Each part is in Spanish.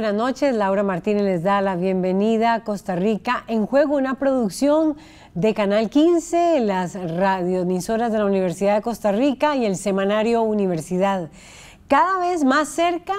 buenas noches, Laura Martínez les da la bienvenida a Costa Rica. En juego una producción de Canal 15, las radioemisoras de la Universidad de Costa Rica y el semanario Universidad. Cada vez más cerca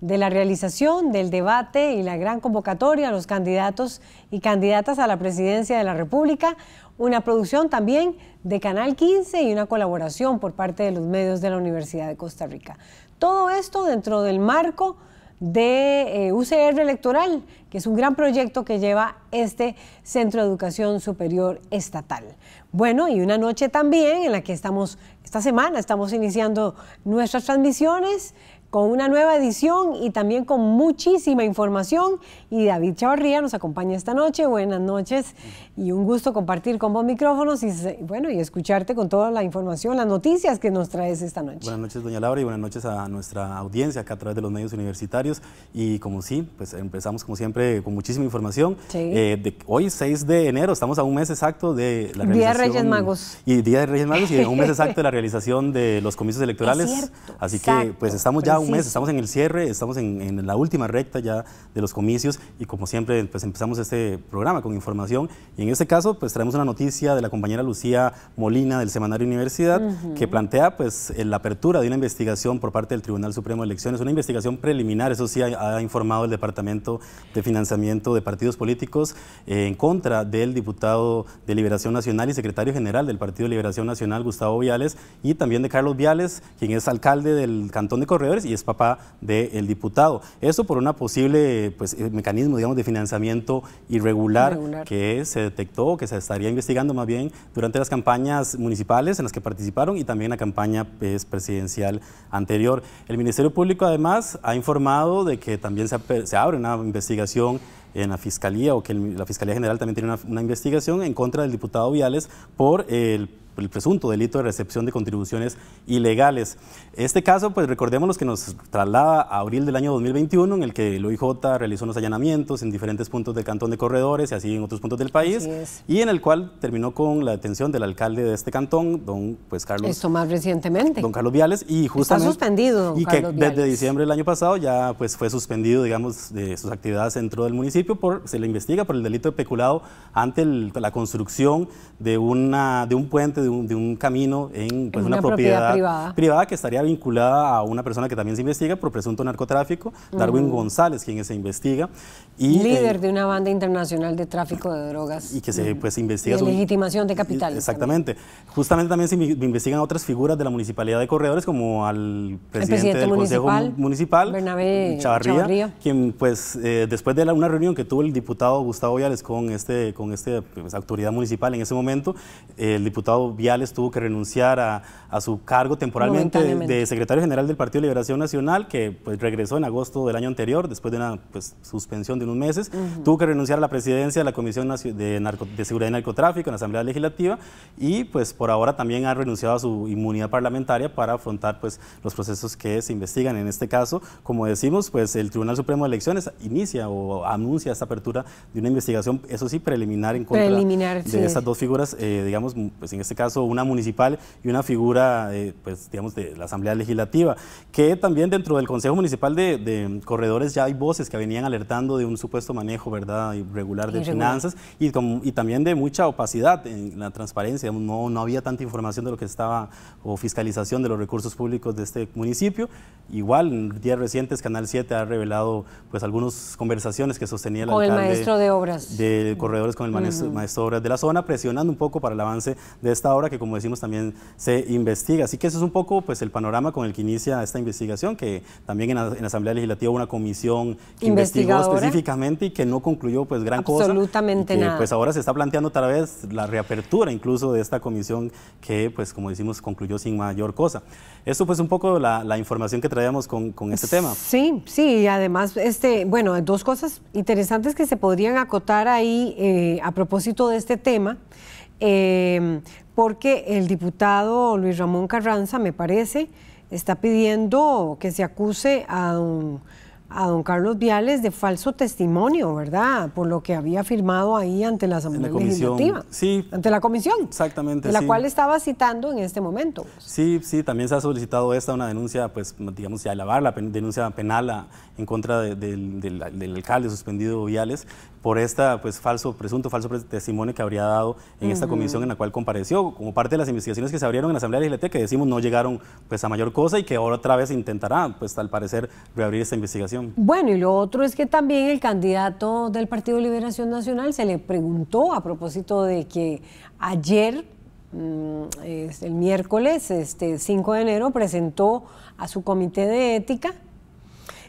de la realización del debate y la gran convocatoria a los candidatos y candidatas a la presidencia de la República, una producción también de Canal 15 y una colaboración por parte de los medios de la Universidad de Costa Rica. Todo esto dentro del marco de eh, UCR Electoral, que es un gran proyecto que lleva este Centro de Educación Superior Estatal. Bueno, y una noche también en la que estamos, esta semana estamos iniciando nuestras transmisiones con una nueva edición y también con muchísima información. Y David Chavarría nos acompaña esta noche. Buenas noches y un gusto compartir con vos micrófonos y bueno y escucharte con toda la información, las noticias que nos traes esta noche. Buenas noches, doña Laura, y buenas noches a nuestra audiencia acá a través de los medios universitarios. Y como sí, pues empezamos como siempre con muchísima información. Eh, de, hoy, 6 de enero, estamos a un mes exacto de la realización. Día de Reyes Magos. Y Día de Reyes Magos y un mes exacto de la realización de los comicios electorales. Así que pues estamos ya un mes, estamos en el cierre, estamos en, en, la última recta ya de los comicios y como siempre pues empezamos este programa con información. Y en este caso pues traemos una noticia de la compañera Lucía Molina del Semanario Universidad que plantea pues la apertura de una investigación por parte del Tribunal Supremo de Elecciones, una investigación preliminar, eso sí ha, informado el Departamento de Financiamiento de Partidos Políticos eh, en contra del diputado de Liberación Nacional y secretario general del Partido de Liberación Nacional, Gustavo Viales, y también de Carlos Viales, quien es alcalde del Cantón de Corredores y es papá del diputado. Esto por una posible pues, eh, mecanismo, digamos, de financiamiento irregular, que se detectó, que se estaría investigando más bien durante las campañas municipales en las que participaron y también la campaña pues, presidencial anterior. El Ministerio Público además ha informado de que también se, abre una investigación en la Fiscalía o que la Fiscalía General también tiene una, una investigación en contra del diputado Viales por el el presunto delito de recepción de contribuciones ilegales. Este caso, pues recordemos los que nos traslada a abril del año 2021, en el que el OIJ realizó unos allanamientos en diferentes puntos del cantón de Corredores y así en otros puntos del país, y en el cual terminó con la detención del alcalde de este cantón, don pues Carlos. Esto más recientemente. Don Carlos Viales, y justamente. Está suspendido. Don y que desde diciembre del año pasado ya pues fue suspendido, digamos, de sus actividades dentro del municipio, por, se le investiga por el delito de peculado ante la construcción de, una, de un puente, de un, camino en pues, una, propiedad, privada. que estaría vinculada a una persona que también se investiga por presunto narcotráfico, Darwin González, quien se investiga. Y, Líder eh, de una banda internacional de tráfico de drogas. Y que se pues, investiga... De legitimación de capitales. Exactamente. Justamente también se investigan otras figuras de la Municipalidad de Corredores, como al presidente, del Consejo Municipal, Bernabé Chavarría, quien pues eh, después de una reunión que tuvo el diputado Gustavo Viales con este, con este pues, autoridad municipal en ese momento, el diputado Viales tuvo que renunciar a, su cargo temporalmente de, secretario general del Partido de Liberación Nacional, que pues regresó en agosto del año anterior, después de una pues, suspensión de unos meses. Tuvo que renunciar a la presidencia de la Comisión de, de Seguridad y Narcotráfico en la Asamblea Legislativa y pues por ahora también ha renunciado a su inmunidad parlamentaria para afrontar pues los procesos que se investigan. En este caso, como decimos, pues el Tribunal Supremo de Elecciones inicia o anuncia esta apertura de una investigación, eso sí, preliminar en contra de esas dos figuras, eh, digamos, pues en este caso una municipal y una figura, eh, pues digamos, de la Asamblea Legislativa, que también dentro del Consejo Municipal de, Corredores ya hay voces que venían alertando de un supuesto manejo, ¿verdad?, irregular de finanzas y, y también de mucha opacidad en la transparencia, no, no había tanta información de lo que estaba o fiscalización de los recursos públicos de este municipio. Igual, en días recientes, Canal 7 ha revelado pues algunas conversaciones que sostenía el con el maestro de obras de Corredores con el maestro, maestro de obras de la zona, presionando un poco para el avance de esta obra que como decimos también se investiga. Así que eso es un poco pues el panorama con el que inicia esta investigación, que también en la, Asamblea Legislativa hubo una comisión que investigó específicamente y que no concluyó pues gran cosa. Absolutamente nada. Pues ahora se está planteando otra vez la reapertura incluso de esta comisión que pues como decimos concluyó sin mayor cosa. Esto pues un poco la, información que traíamos con, con, este tema. Sí, sí, y además, este, bueno, dos cosas interesantes que se podrían acotar ahí eh, a propósito de este tema. Eh, porque el diputado Luis Ramón Carranza, me parece, está pidiendo que se acuse a a don Carlos Viales de falso testimonio, ¿verdad? Por lo que había firmado ahí ante la Asamblea Legislativa. Sí. Ante la comisión. Exactamente. De la cual estaba citando en este momento. Sí, sí, también se ha solicitado esta, una denuncia, pues, digamos, ya lavar la denuncia penal en contra del, alcalde suspendido Viales por esta, pues, falso, presunto falso testimonio que habría dado en esta comisión en la cual compareció, como parte de las investigaciones que se abrieron en la Asamblea Legislativa, que decimos no llegaron, pues, a mayor cosa y que ahora otra vez intentará, pues, al parecer, reabrir esta investigación. Bueno, y lo otro es que también el candidato del Partido Liberación Nacional se le preguntó a propósito de que ayer, mm, el miércoles este, 5 de enero, presentó a su comité de ética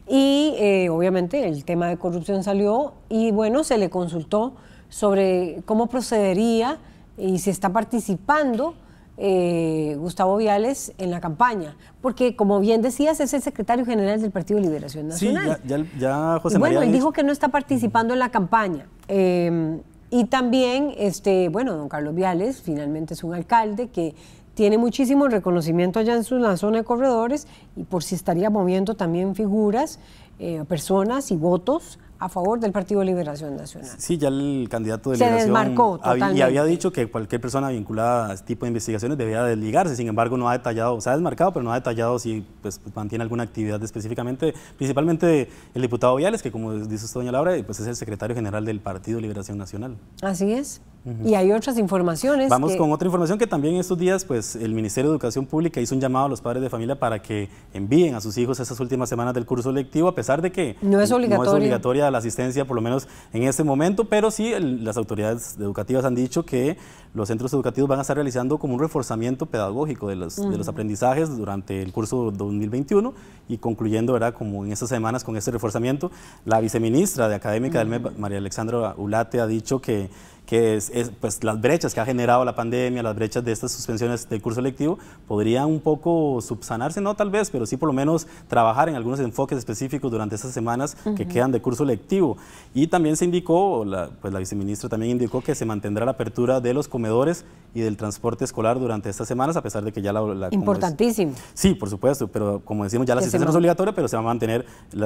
y eh, obviamente el tema de corrupción salió y bueno, se le consultó sobre cómo procedería y si está participando eh, Gustavo Viales en la campaña, porque como bien decías, es el secretario general del Partido de Liberación Nacional. Sí, ya, ya, José Bueno, él dijo que no está participando en la campaña. Eh, y también, este, bueno, don Carlos Viales finalmente es un alcalde que tiene muchísimo reconocimiento allá en su la zona de corredores y por si estaría moviendo también figuras, eh, personas y votos a favor del Partido de Liberación Nacional. Sí, ya el candidato de Se Liberación desmarcó y había dicho que cualquier persona vinculada a este tipo de investigaciones debía desligarse, sin embargo no ha detallado, se ha desmarcado, pero no ha detallado si pues, mantiene alguna actividad específicamente, principalmente el diputado Viales, que como dice usted, doña Laura, pues es el secretario general del Partido de Liberación Nacional. Así es. Y hay otras informaciones. Vamos con otra información que también estos días, pues el Ministerio de Educación Pública hizo un llamado a los padres de familia para que envíen a sus hijos esas últimas semanas del curso lectivo, a pesar de que no es obligatoria, no es obligatoria la asistencia, por lo menos en este momento, pero sí las autoridades educativas han dicho que los centros educativos van a estar realizando como un reforzamiento pedagógico de los, de los aprendizajes durante el curso 2021 y concluyendo, ¿verdad? Como en estas semanas con este reforzamiento, la viceministra de Académica del MEP, María Alexandra Ulate, ha dicho que que es, pues, las brechas que ha generado la pandemia, las brechas de estas suspensiones del curso lectivo, podrían un poco subsanarse, no tal vez, pero sí por lo menos trabajar en algunos enfoques específicos durante estas semanas que quedan de curso lectivo. Y también se indicó, la, pues la viceministra también indicó que se mantendrá la apertura de los comedores y del transporte escolar durante estas semanas, a pesar de que ya la... Importantísimo. sí, por supuesto, pero como decimos, ya la asistencia no es obligatoria, pero se van a mantener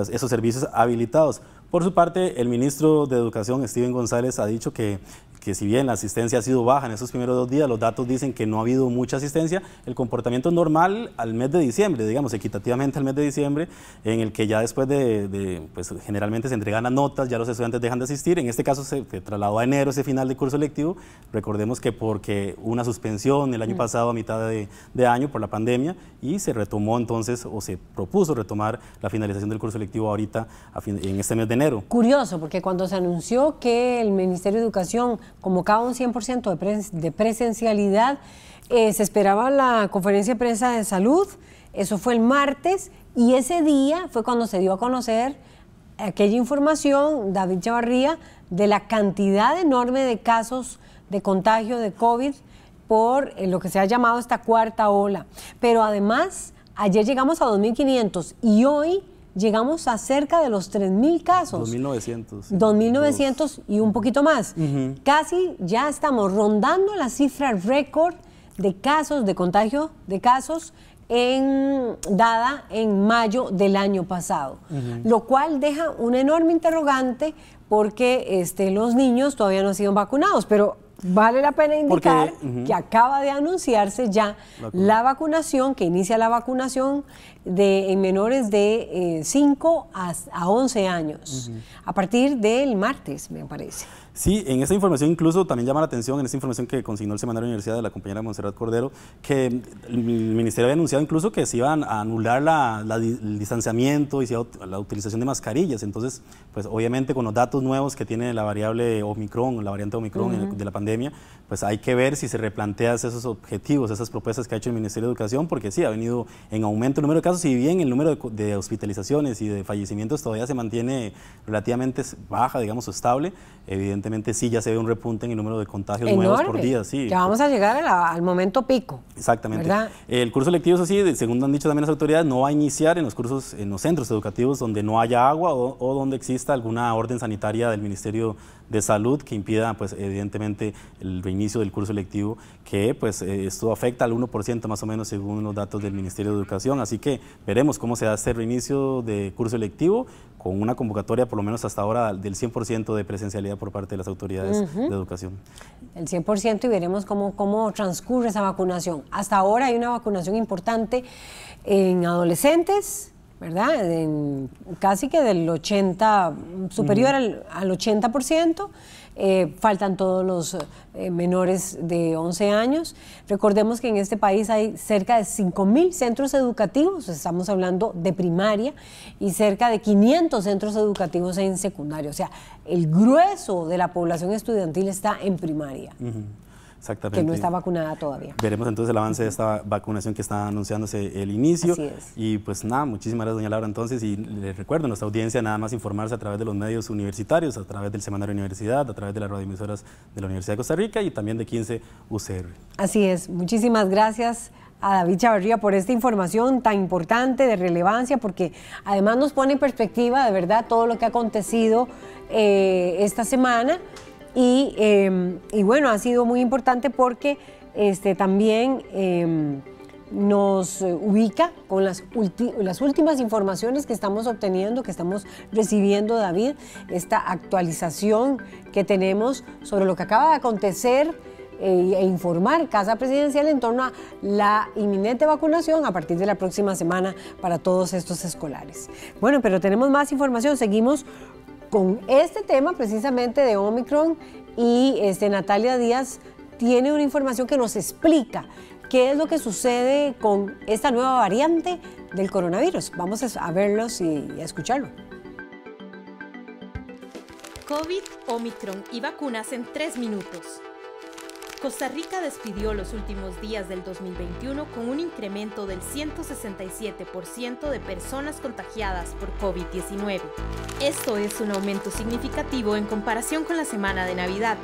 esos servicios habilitados. Por su parte, el ministro de Educación, Steven González, ha dicho que que si bien la asistencia ha sido baja en esos primeros dos días, los datos dicen que no ha habido mucha asistencia, el comportamiento normal al mes de diciembre, digamos, equitativamente al mes de diciembre, en el que ya después de, pues generalmente se entregan las notas, ya los estudiantes dejan de asistir, en este caso se, trasladó a enero ese final de curso lectivo, recordemos que porque una suspensión el año mm. pasado a mitad de, año por la pandemia y se retomó entonces o se propuso retomar la finalización del curso lectivo ahorita en este mes de enero. Curioso, porque cuando se anunció que el Ministerio de Educación convocaba un 100% de, presencialidad. Eh, se esperaba la conferencia de prensa de salud, eso fue el martes, y ese día fue cuando se dio a conocer aquella información, David Chavarría, de la cantidad enorme de casos de contagio de COVID por eh, lo que se ha llamado esta cuarta ola. Pero además, ayer llegamos a 2.500 y hoy llegamos a cerca de los 3.000 casos. 2.900. 2.900 y un poquito más. Casi ya estamos rondando la cifra récord de casos, de contagio de casos en, dada en mayo del año pasado, lo cual deja un enorme interrogante porque este, los niños todavía no han sido vacunados, pero Vale la pena indicar que acaba de anunciarse ya la vacunación, que inicia la vacunación de, en menores de 5 eh, a, 11 años, a partir del martes, me parece. Sí, en esa información incluso también llama la atención, en esa información que consignó el Semanario de Universidad de la compañera Monserrat Cordero, que el Ministerio había anunciado incluso que se iban a anular la, el distanciamiento y la utilización de mascarillas. Entonces, pues obviamente con los datos nuevos que tiene la variable Omicron, la variante Omicron de la pandemia, pues hay que ver si se replantea esos objetivos, esas propuestas que ha hecho el Ministerio de Educación, porque sí, ha venido en aumento el número de casos, y bien el número de, hospitalizaciones y de fallecimientos todavía se mantiene relativamente baja, digamos, estable, evidentemente sí ya se ve un repunte en el número de contagios nuevos por día. Sí. Ya vamos a llegar al momento pico. Exactamente. El curso lectivo, eso sí, según han dicho también las autoridades, no va a iniciar en los cursos, en los centros educativos donde no haya agua o, donde exista alguna orden sanitaria del Ministerio de salud que impida, pues evidentemente, el reinicio del curso lectivo, que pues eh, esto afecta al 1% más o menos según los datos del Ministerio de Educación. Así que veremos cómo se hace el reinicio de curso lectivo con una convocatoria por lo menos hasta ahora del 100% de presencialidad por parte de las autoridades de educación. El 100% y veremos cómo, cómo transcurre esa vacunación. Hasta ahora hay una vacunación importante en adolescentes, ¿verdad? En casi que del 80, superior al, al 80%. Eh, faltan todos los eh, menores de 11 años. Recordemos que en este país hay cerca de 5.000 centros educativos, estamos hablando de primaria, y cerca de 500 centros educativos en secundaria. O sea, el grueso de la población estudiantil está en primaria. Exactamente. Que no está vacunada todavía. Veremos entonces el avance de esta vacunación que está anunciándose el inicio. Así es. Y pues nada, muchísimas gracias, doña Laura. Entonces, y les recuerdo a nuestra audiencia nada más informarse a través de los medios universitarios, a través del Semanario Universidad, a través de las radioemisoras de la Universidad de Costa Rica y también de 15 UCR. Así es. Muchísimas gracias a David Chavarría por esta información tan importante, de relevancia, porque además nos pone en perspectiva de verdad todo lo que ha acontecido eh, esta semana Em, y, bueno, ha sido muy importante porque este, también em, nos ubica con las, las últimas informaciones que estamos obteniendo, que estamos recibiendo, David, esta actualización que tenemos sobre lo que acaba de acontecer eh, e informar Casa Presidencial en torno a la inminente vacunación a partir de la próxima semana para todos estos escolares. Bueno, pero tenemos más información, seguimos con este tema precisamente de Omicron y este, Natalia Díaz tiene una información que nos explica qué es lo que sucede con esta nueva variante del coronavirus. Vamos a verlos y a escucharlo. COVID, Omicron y vacunas en tres minutos. Costa Rica despidió los últimos días del 2021 con un incremento del 167% de personas contagiadas por COVID-19. Esto es un aumento significativo en comparación con la semana de Navidad.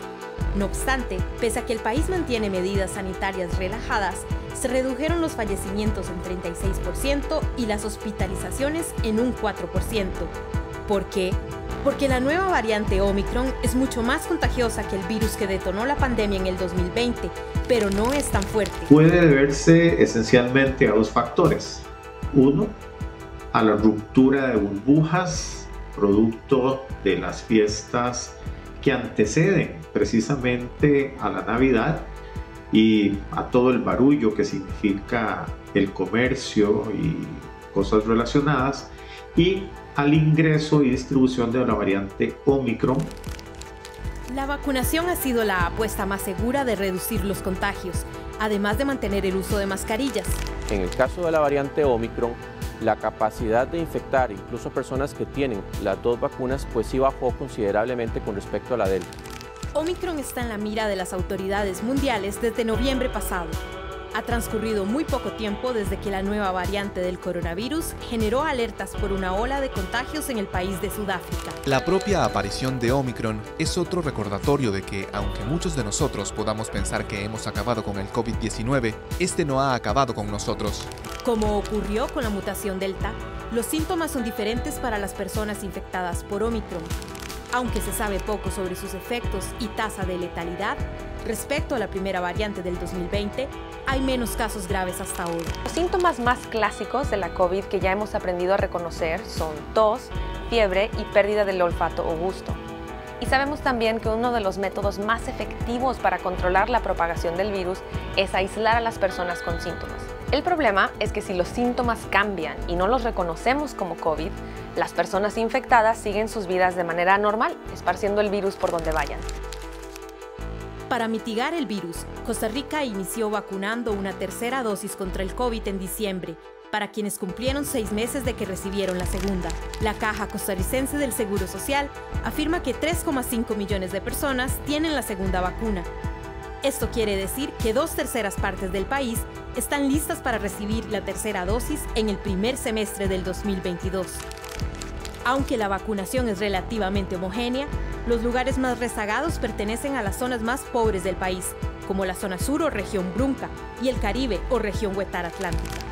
No obstante, pese a que el país mantiene medidas sanitarias relajadas, se redujeron los fallecimientos en 36% y las hospitalizaciones en un 4%. ¿Por qué? Porque la nueva variante Omicron es mucho más contagiosa que el virus que detonó la pandemia en el 2020, pero no es tan fuerte. Puede deberse esencialmente a dos factores. Uno, a la ruptura de burbujas producto de las fiestas que anteceden precisamente a la Navidad y a todo el barullo que significa el comercio y cosas relacionadas y al ingreso y distribución de la variante Omicron. La vacunación ha sido la apuesta más segura de reducir los contagios, además de mantener el uso de mascarillas. En el caso de la variante Omicron, la capacidad de infectar incluso personas que tienen las dos vacunas pues sí bajó considerablemente con respecto a la Delta. Omicron está en la mira de las autoridades mundiales desde noviembre pasado ha transcurrido muy poco tiempo desde que la nueva variante del coronavirus generó alertas por una ola de contagios en el país de Sudáfrica. La propia aparición de Omicron es otro recordatorio de que, aunque muchos de nosotros podamos pensar que hemos acabado con el COVID-19, este no ha acabado con nosotros. Como ocurrió con la mutación Delta, los síntomas son diferentes para las personas infectadas por Omicron. Aunque se sabe poco sobre sus efectos y tasa de letalidad, respecto a la primera variante del 2020, hay menos casos graves hasta ahora. Los síntomas más clásicos de la COVID que ya hemos aprendido a reconocer son tos, fiebre y pérdida del olfato o gusto. Y sabemos también que uno de los métodos más efectivos para controlar la propagación del virus es aislar a las personas con síntomas. El problema es que si los síntomas cambian y no los reconocemos como COVID, las personas infectadas siguen sus vidas de manera normal, esparciendo el virus por donde vayan. Para mitigar el virus, Costa Rica inició vacunando una tercera dosis contra el COVID en diciembre, para quienes cumplieron seis meses de que recibieron la segunda. La Caja Costarricense del Seguro Social afirma que 3,5 millones de personas tienen la segunda vacuna. Esto quiere decir que dos terceras partes del país están listas para recibir la tercera dosis en el primer semestre del 2022. Aunque la vacunación es relativamente homogénea, los lugares más rezagados pertenecen a las zonas más pobres del país, como la zona sur o región Brunca, y el Caribe o región Huetar Atlántica.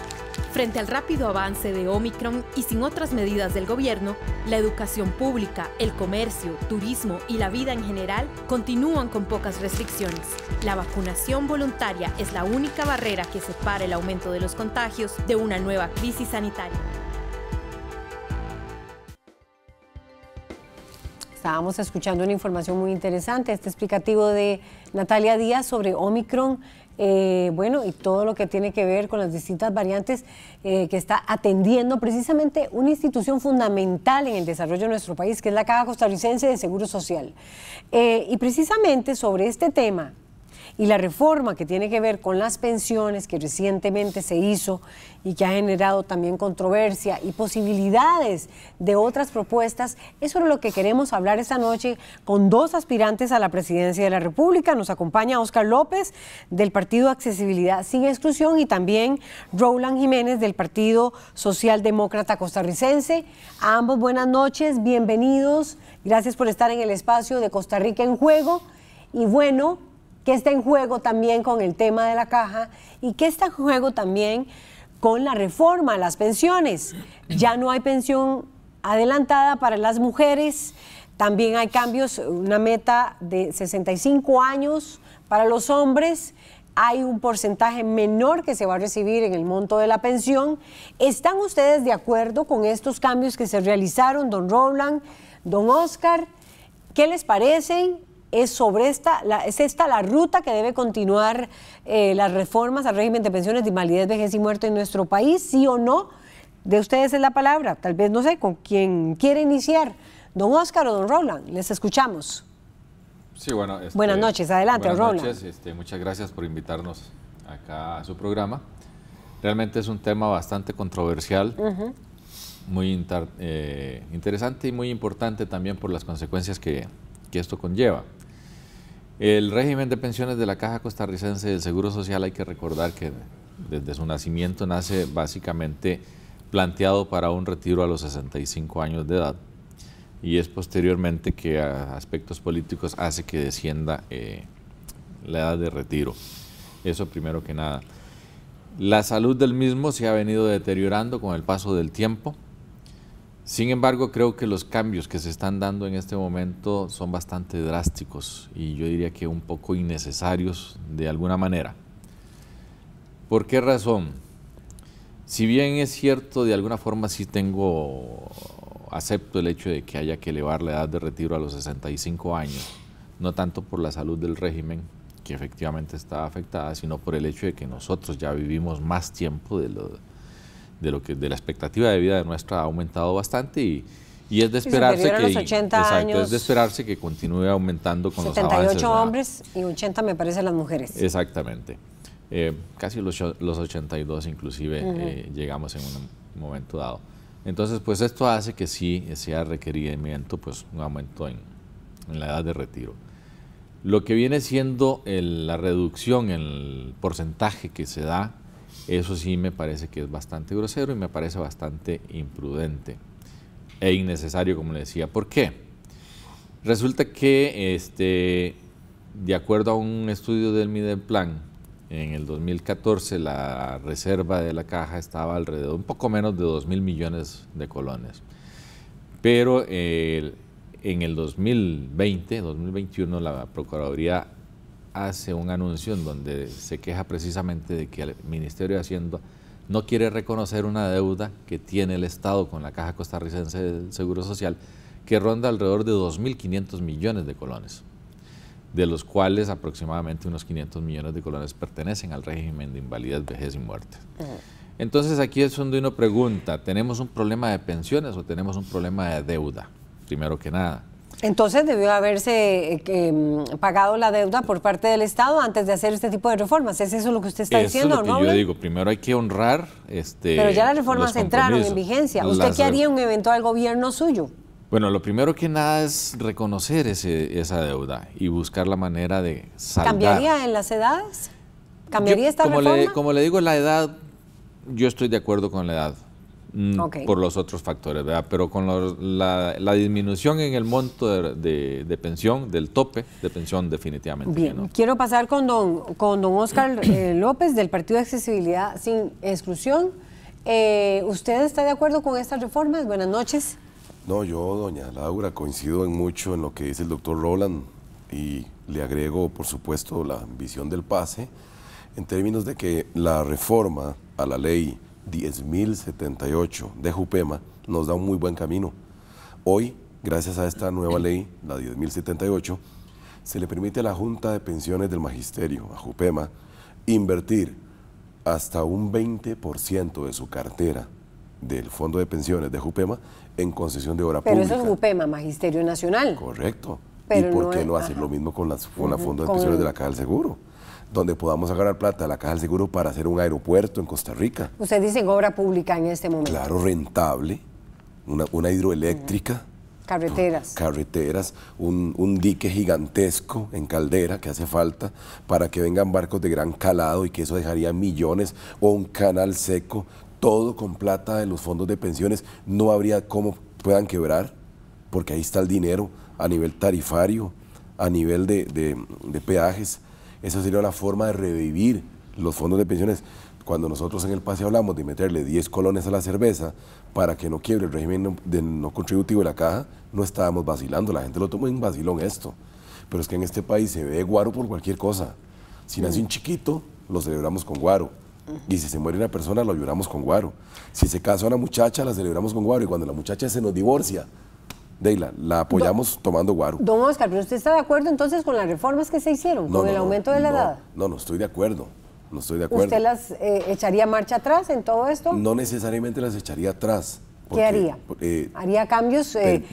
Frente al rápido avance de Omicron y sin otras medidas del gobierno, la educación pública, el comercio, turismo y la vida en general continúan con pocas restricciones. La vacunación voluntaria es la única barrera que separa el aumento de los contagios de una nueva crisis sanitaria. Estábamos escuchando una información muy interesante, este explicativo de Natalia Díaz sobre Omicron, eh, bueno, y todo lo que tiene que ver con las distintas variantes eh, que está atendiendo precisamente una institución fundamental en el desarrollo de nuestro país, que es la Caja Costarricense de Seguro Social. Eh, y precisamente sobre este tema, y la reforma que tiene que ver con las pensiones que recientemente se hizo y que ha generado también controversia y posibilidades de otras propuestas, es sobre lo que queremos hablar esta noche con dos aspirantes a la presidencia de la República. Nos acompaña Oscar López del Partido Accesibilidad Sin Exclusión y también Roland Jiménez del Partido Socialdemócrata Costarricense. A ambos buenas noches, bienvenidos. Gracias por estar en el espacio de Costa Rica en Juego. Y bueno, que está en juego también con el tema de la caja y que está en juego también con la reforma a las pensiones. Ya no hay pensión adelantada para las mujeres, también hay cambios, una meta de 65 años para los hombres, hay un porcentaje menor que se va a recibir en el monto de la pensión. ¿Están ustedes de acuerdo con estos cambios que se realizaron, don Roland, don Oscar? ¿Qué les parecen? Es sobre esta, es esta la ruta que debe continuar eh, las reformas al régimen de pensiones de invalidez, vejez y muerte en nuestro país, sí o no. De ustedes es la palabra, tal vez no sé con quién quiere iniciar, don Oscar o don Roland, les escuchamos. Sí, bueno. Este, buenas noches, adelante, buenas Roland. Noches, este, muchas gracias por invitarnos acá a su programa. Realmente es un tema bastante controversial, muy eh, interesante y muy importante también por las consecuencias que, que esto conlleva. El régimen de pensiones de la Caja Costarricense del Seguro Social hay que recordar que desde su nacimiento nace básicamente planteado para un retiro a los 65 años de edad y es posteriormente que a aspectos políticos hace que descienda eh, la edad de retiro. Eso primero que nada. La salud del mismo se ha venido deteriorando con el paso del tiempo sin embargo, creo que los cambios que se están dando en este momento son bastante drásticos y yo diría que un poco innecesarios de alguna manera. ¿Por qué razón? Si bien es cierto, de alguna forma sí tengo, acepto el hecho de que haya que elevar la edad de retiro a los 65 años, no tanto por la salud del régimen, que efectivamente está afectada, sino por el hecho de que nosotros ya vivimos más tiempo de lo de lo que de la expectativa de vida de nuestra ha aumentado bastante y, y es de esperarse que es de esperarse que continúe aumentando con los avances. 78 hombres y 80 me parece las mujeres. Exactamente. Eh, casi los, los, 82 inclusive eh, llegamos en un momento dado. Entonces, pues esto hace que sí sea requerimiento, pues un aumento en, en la edad de retiro. Lo que viene siendo la reducción en el porcentaje que se da eso sí me parece que es bastante grosero y me parece bastante imprudente e innecesario, como le decía. ¿Por qué? Resulta que, este, de acuerdo a un estudio del Mideplan, en el 2014 la reserva de la caja estaba alrededor, un poco menos de 2 mil millones de colones. Pero en el 2020, 2021, la Procuraduría hace un anuncio en donde se queja precisamente de que el Ministerio de Hacienda no quiere reconocer una deuda que tiene el Estado con la Caja Costarricense del Seguro Social que ronda alrededor de 2.500 millones de colones, de los cuales aproximadamente unos 500 millones de colones pertenecen al régimen de invalidez, vejez y muerte. Entonces aquí es donde uno pregunta, ¿tenemos un problema de pensiones o tenemos un problema de deuda? Primero que nada. Entonces debió haberse eh, em, pagado la deuda por parte del Estado antes de hacer este tipo de reformas. ¿Es eso lo que usted está diciendo, es lo que Yo digo, primero hay que honrar. Este, Pero ya las reformas entraron en vigencia. ¿Usted qué haría un eventual gobierno suyo? Bueno, lo primero que nada es reconocer ese, esa deuda y buscar la manera de saldar. ¿Cambiaría en las edades? ¿Cambiaría esta como reforma? Le, como le digo, la edad, yo estoy de acuerdo con la edad. Mm, por los otros factores, ¿verdad? Pero con la, disminución en el monto de, pensión, del tope de pensión, definitivamente. Bien, quiero pasar con don, con don Oscar eh, López del Partido de Accesibilidad Sin Exclusión. Eh, ¿Usted está de acuerdo con estas reformas? Buenas noches. No, yo, doña Laura, coincido en mucho en lo que dice el doctor Roland y le agrego, por supuesto, la visión del pase en términos de que la reforma a la ley 10.078 de Jupema nos da un muy buen camino. Hoy, gracias a esta nueva ley, la 10.078, se le permite a la Junta de Pensiones del Magisterio, a Jupema, invertir hasta un 20% de su cartera del Fondo de Pensiones de Jupema en concesión de obra pública. Pero eso es Jupema, Magisterio Nacional. Correcto. ¿Y por qué no, hacer lo mismo con, las, con la Fondo de Pensiones de la Caja del Seguro? donde podamos agarrar plata de la Caja del Seguro para hacer un aeropuerto en Costa Rica. Usted dice obra pública en este momento. Claro, rentable, una, hidroeléctrica. Carreteras. Carreteras, un, un, dique gigantesco en caldera que hace falta para que vengan barcos de gran calado y que eso dejaría millones, o un canal seco, todo con plata de los fondos de pensiones. No habría cómo puedan quebrar, porque ahí está el dinero a nivel tarifario, a nivel de, de peajes esa sería la forma de revivir los fondos de pensiones. Cuando nosotros en el pase hablamos de meterle 10 colones a la cerveza para que no quiebre el régimen de no contributivo de la caja, no estábamos vacilando. La gente lo tomó en vacilón esto. Pero es que en este país se ve guaro por cualquier cosa. Si nace un chiquito, lo celebramos con guaro. Y si se muere una persona, lo lloramos con guaro. Si se casa una muchacha, la celebramos con guaro. Y cuando la muchacha se nos divorcia, Deila, la apoyamos tomando guaro. Don Oscar, ¿pero usted está de acuerdo entonces con las reformas que se hicieron, con el aumento de la edad? No, no estoy de acuerdo. No estoy de acuerdo. ¿Usted las eh, echaría marcha atrás en todo esto? No necesariamente las echaría atrás. ¿Qué haría? Eh, ¿Haría cambios eh,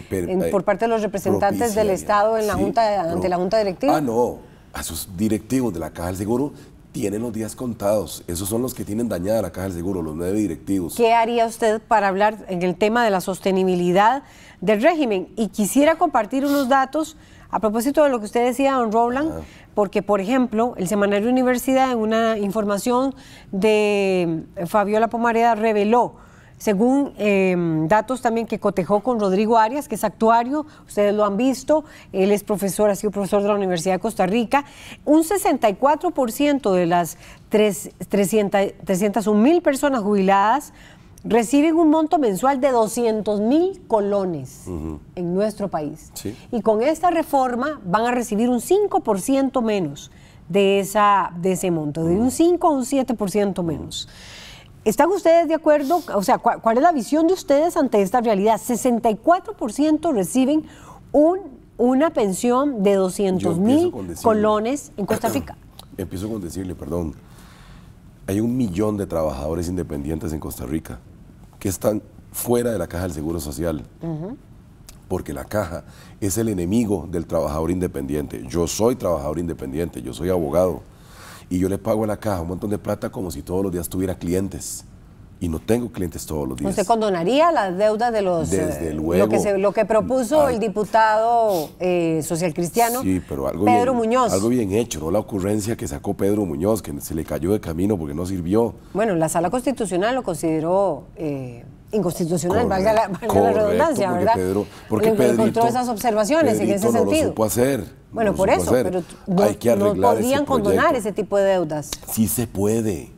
por parte de los representantes del Estado en la junta, ante la Junta Directiva? Ah, no. A sus directivos de la Caja del Seguro tienen los días contados. Esos son los que tienen dañada la Caja del Seguro, los nueve directivos. ¿Qué haría usted para hablar en el tema de la sostenibilidad del régimen? Y quisiera compartir unos datos a propósito de lo que usted decía, don Roland, porque, por ejemplo, el Semanario Universidad, en una información de Fabiola Pomareda, reveló según em, datos también que cotejó con Rodrigo Arias, que es actuario, ustedes lo han visto, él es profesor, ha sido profesor de la Universidad de Costa Rica, un 64% de las 301 mil personas jubiladas reciben un monto mensual de 200 mil colones en nuestro país. Y con esta reforma van a recibir un 5% menos de, esa, de ese monto, de un 5 a un 7% menos. ¿Están ustedes de acuerdo? O sea, ¿cuál, es la visión de ustedes ante esta realidad? 64% reciben un, una pensión de 200 mil colones en Costa Rica. Empiezo con decirle, perdón, hay un millón de trabajadores independientes en Costa Rica que están fuera de la caja del Seguro Social. Porque la caja es el enemigo del trabajador independiente. Yo soy trabajador independiente, yo soy abogado y yo le pago a la caja un montón de plata como si todos los días tuviera clientes. Y no tengo clientes todos los días. ¿Usted condonaría las deudas de los... Desde eh, luego. Lo que, lo que propuso el diputado eh, social cristiano sí, pero algo Pedro bien, Muñoz. Algo bien hecho, no la ocurrencia que sacó Pedro Muñoz, que se le cayó de camino porque no sirvió. Bueno, la sala constitucional lo consideró... Eh, inconstitucional, valga, la, redundancia, porque ¿verdad? Pedro, porque Pedrito, encontró esas observaciones en ese no sentido. Lo supo hacer. Bueno, por eso, pero no, podrían condonar ese tipo de deudas. Sí se puede,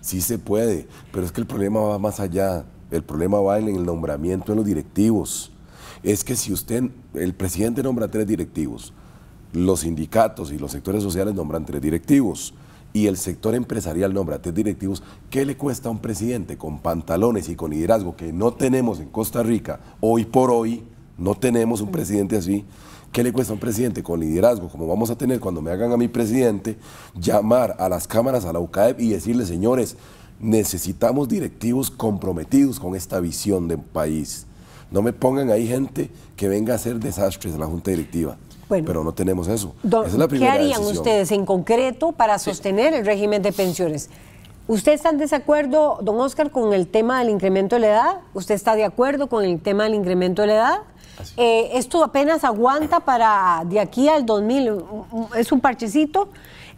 sí se puede, pero es que el problema va más allá. El problema va en el nombramiento de los directivos. Es que si usted, el presidente nombra tres directivos, los sindicatos y los sectores sociales nombran tres directivos y el sector empresarial nombra tres directivos, ¿qué le cuesta a un presidente con pantalones y con liderazgo que no tenemos en Costa Rica hoy por hoy? No tenemos un presidente así. ¿Qué le cuesta a un presidente con liderazgo, como vamos a tener cuando me hagan a mi presidente, llamar a las cámaras, a la UCAEP y decirle, señores, necesitamos directivos comprometidos con esta visión de país? No me pongan ahí gente que venga a hacer desastres en la Junta Directiva. pero no tenemos eso. ¿Qué harían ustedes en concreto para sostener el régimen de pensiones? ¿Usted está en desacuerdo, don Oscar, con el tema del incremento de la edad? ¿Usted está de acuerdo con el tema del incremento de la edad? Eh, esto apenas aguanta para de aquí al 2000, es un parchecito.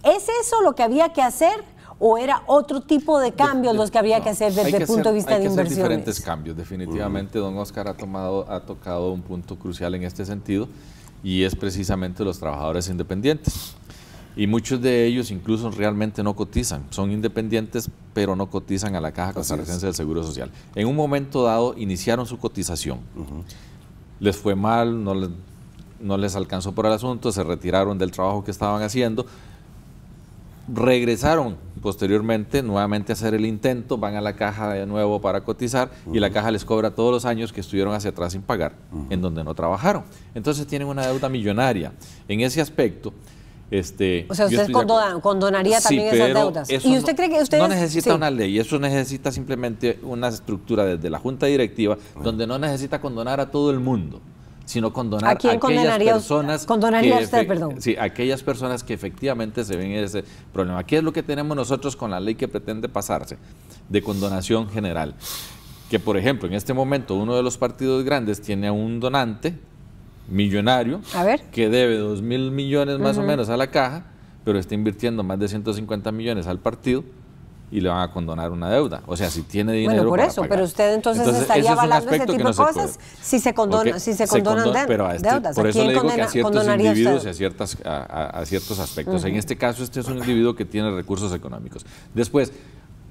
¿Es eso lo que había que hacer? ¿O era otro tipo de cambios los que había que hacer desde el punto de vista de inversiones? Diferentes cambios, definitivamente. Don Oscar ha, tomado, ha tocado un punto crucial en este sentido y es precisamente los trabajadores independientes. Y muchos de ellos incluso realmente no cotizan, son independientes, pero no cotizan a la Caja Costarricense del Seguro Social. En un momento dado iniciaron su cotización. Les fue mal, no les, no les alcanzó por el asunto, se retiraron del trabajo que estaban haciendo, regresaron posteriormente nuevamente a hacer el intento, van a la caja de nuevo para cotizar y la caja les cobra todos los años que estuvieron hacia atrás sin pagar, en donde no trabajaron. Entonces tienen una deuda millonaria. En ese aspecto, este, o sea, usted condonaría también esas deudas. ¿Y usted cree que no necesita una ley, eso necesita simplemente una estructura desde la junta directiva donde no necesita condonar a todo el mundo sino condonar ¿A, quién aquellas personas condonaría usted, perdón? Sí, aquellas personas que efectivamente se ven en ese problema. ¿Qué es lo que tenemos nosotros con la ley que pretende pasarse de condonación general? Que, por ejemplo, en este momento uno de los partidos grandes tiene a un donante millonario que debe 2 mil millones más o menos a la caja, pero está invirtiendo más de 150 millones al partido y le van a condonar una deuda. O sea, si tiene dinero. Bueno, por eso, pero usted entonces, estaría avalando ese tipo de cosas si se, condona, si se condonan este, deudas. Por eso le digo que a ciertos individuos y a, ciertas, a, ciertos aspectos. En este caso, este es un individuo que tiene recursos económicos. Después,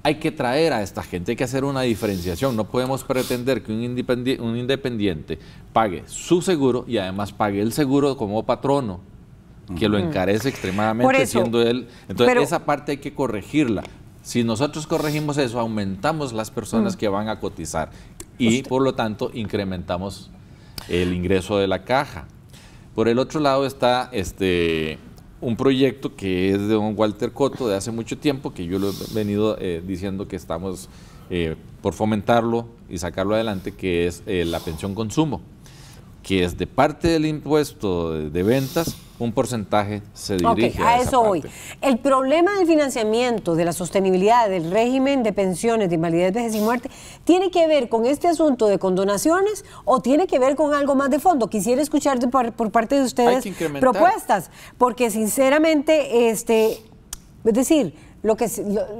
hay que traer a esta gente, hay que hacer una diferenciación. No podemos pretender que un independiente, un independiente pague su seguro y además pague el seguro como patrono que lo encarece extremadamente siendo él. Entonces, esa parte hay que corregirla. Si nosotros corregimos eso, aumentamos las personas mm. que van a cotizar y por lo tanto incrementamos el ingreso de la caja. Por el otro lado está este, un proyecto que es de don Walter Coto de hace mucho tiempo, que yo lo he venido eh, diciendo que estamos eh, por fomentarlo y sacarlo adelante, que es eh, la pensión consumo, que es de parte del impuesto de ventas un porcentaje se dirige a, eso voy. El problema del financiamiento, de la sostenibilidad del régimen de pensiones de invalidez, vejez y muerte, ¿tiene que ver con este asunto de condonaciones o tiene que ver con algo más de fondo? Quisiera escuchar por, parte de ustedes propuestas, porque sinceramente, este, es decir, lo que,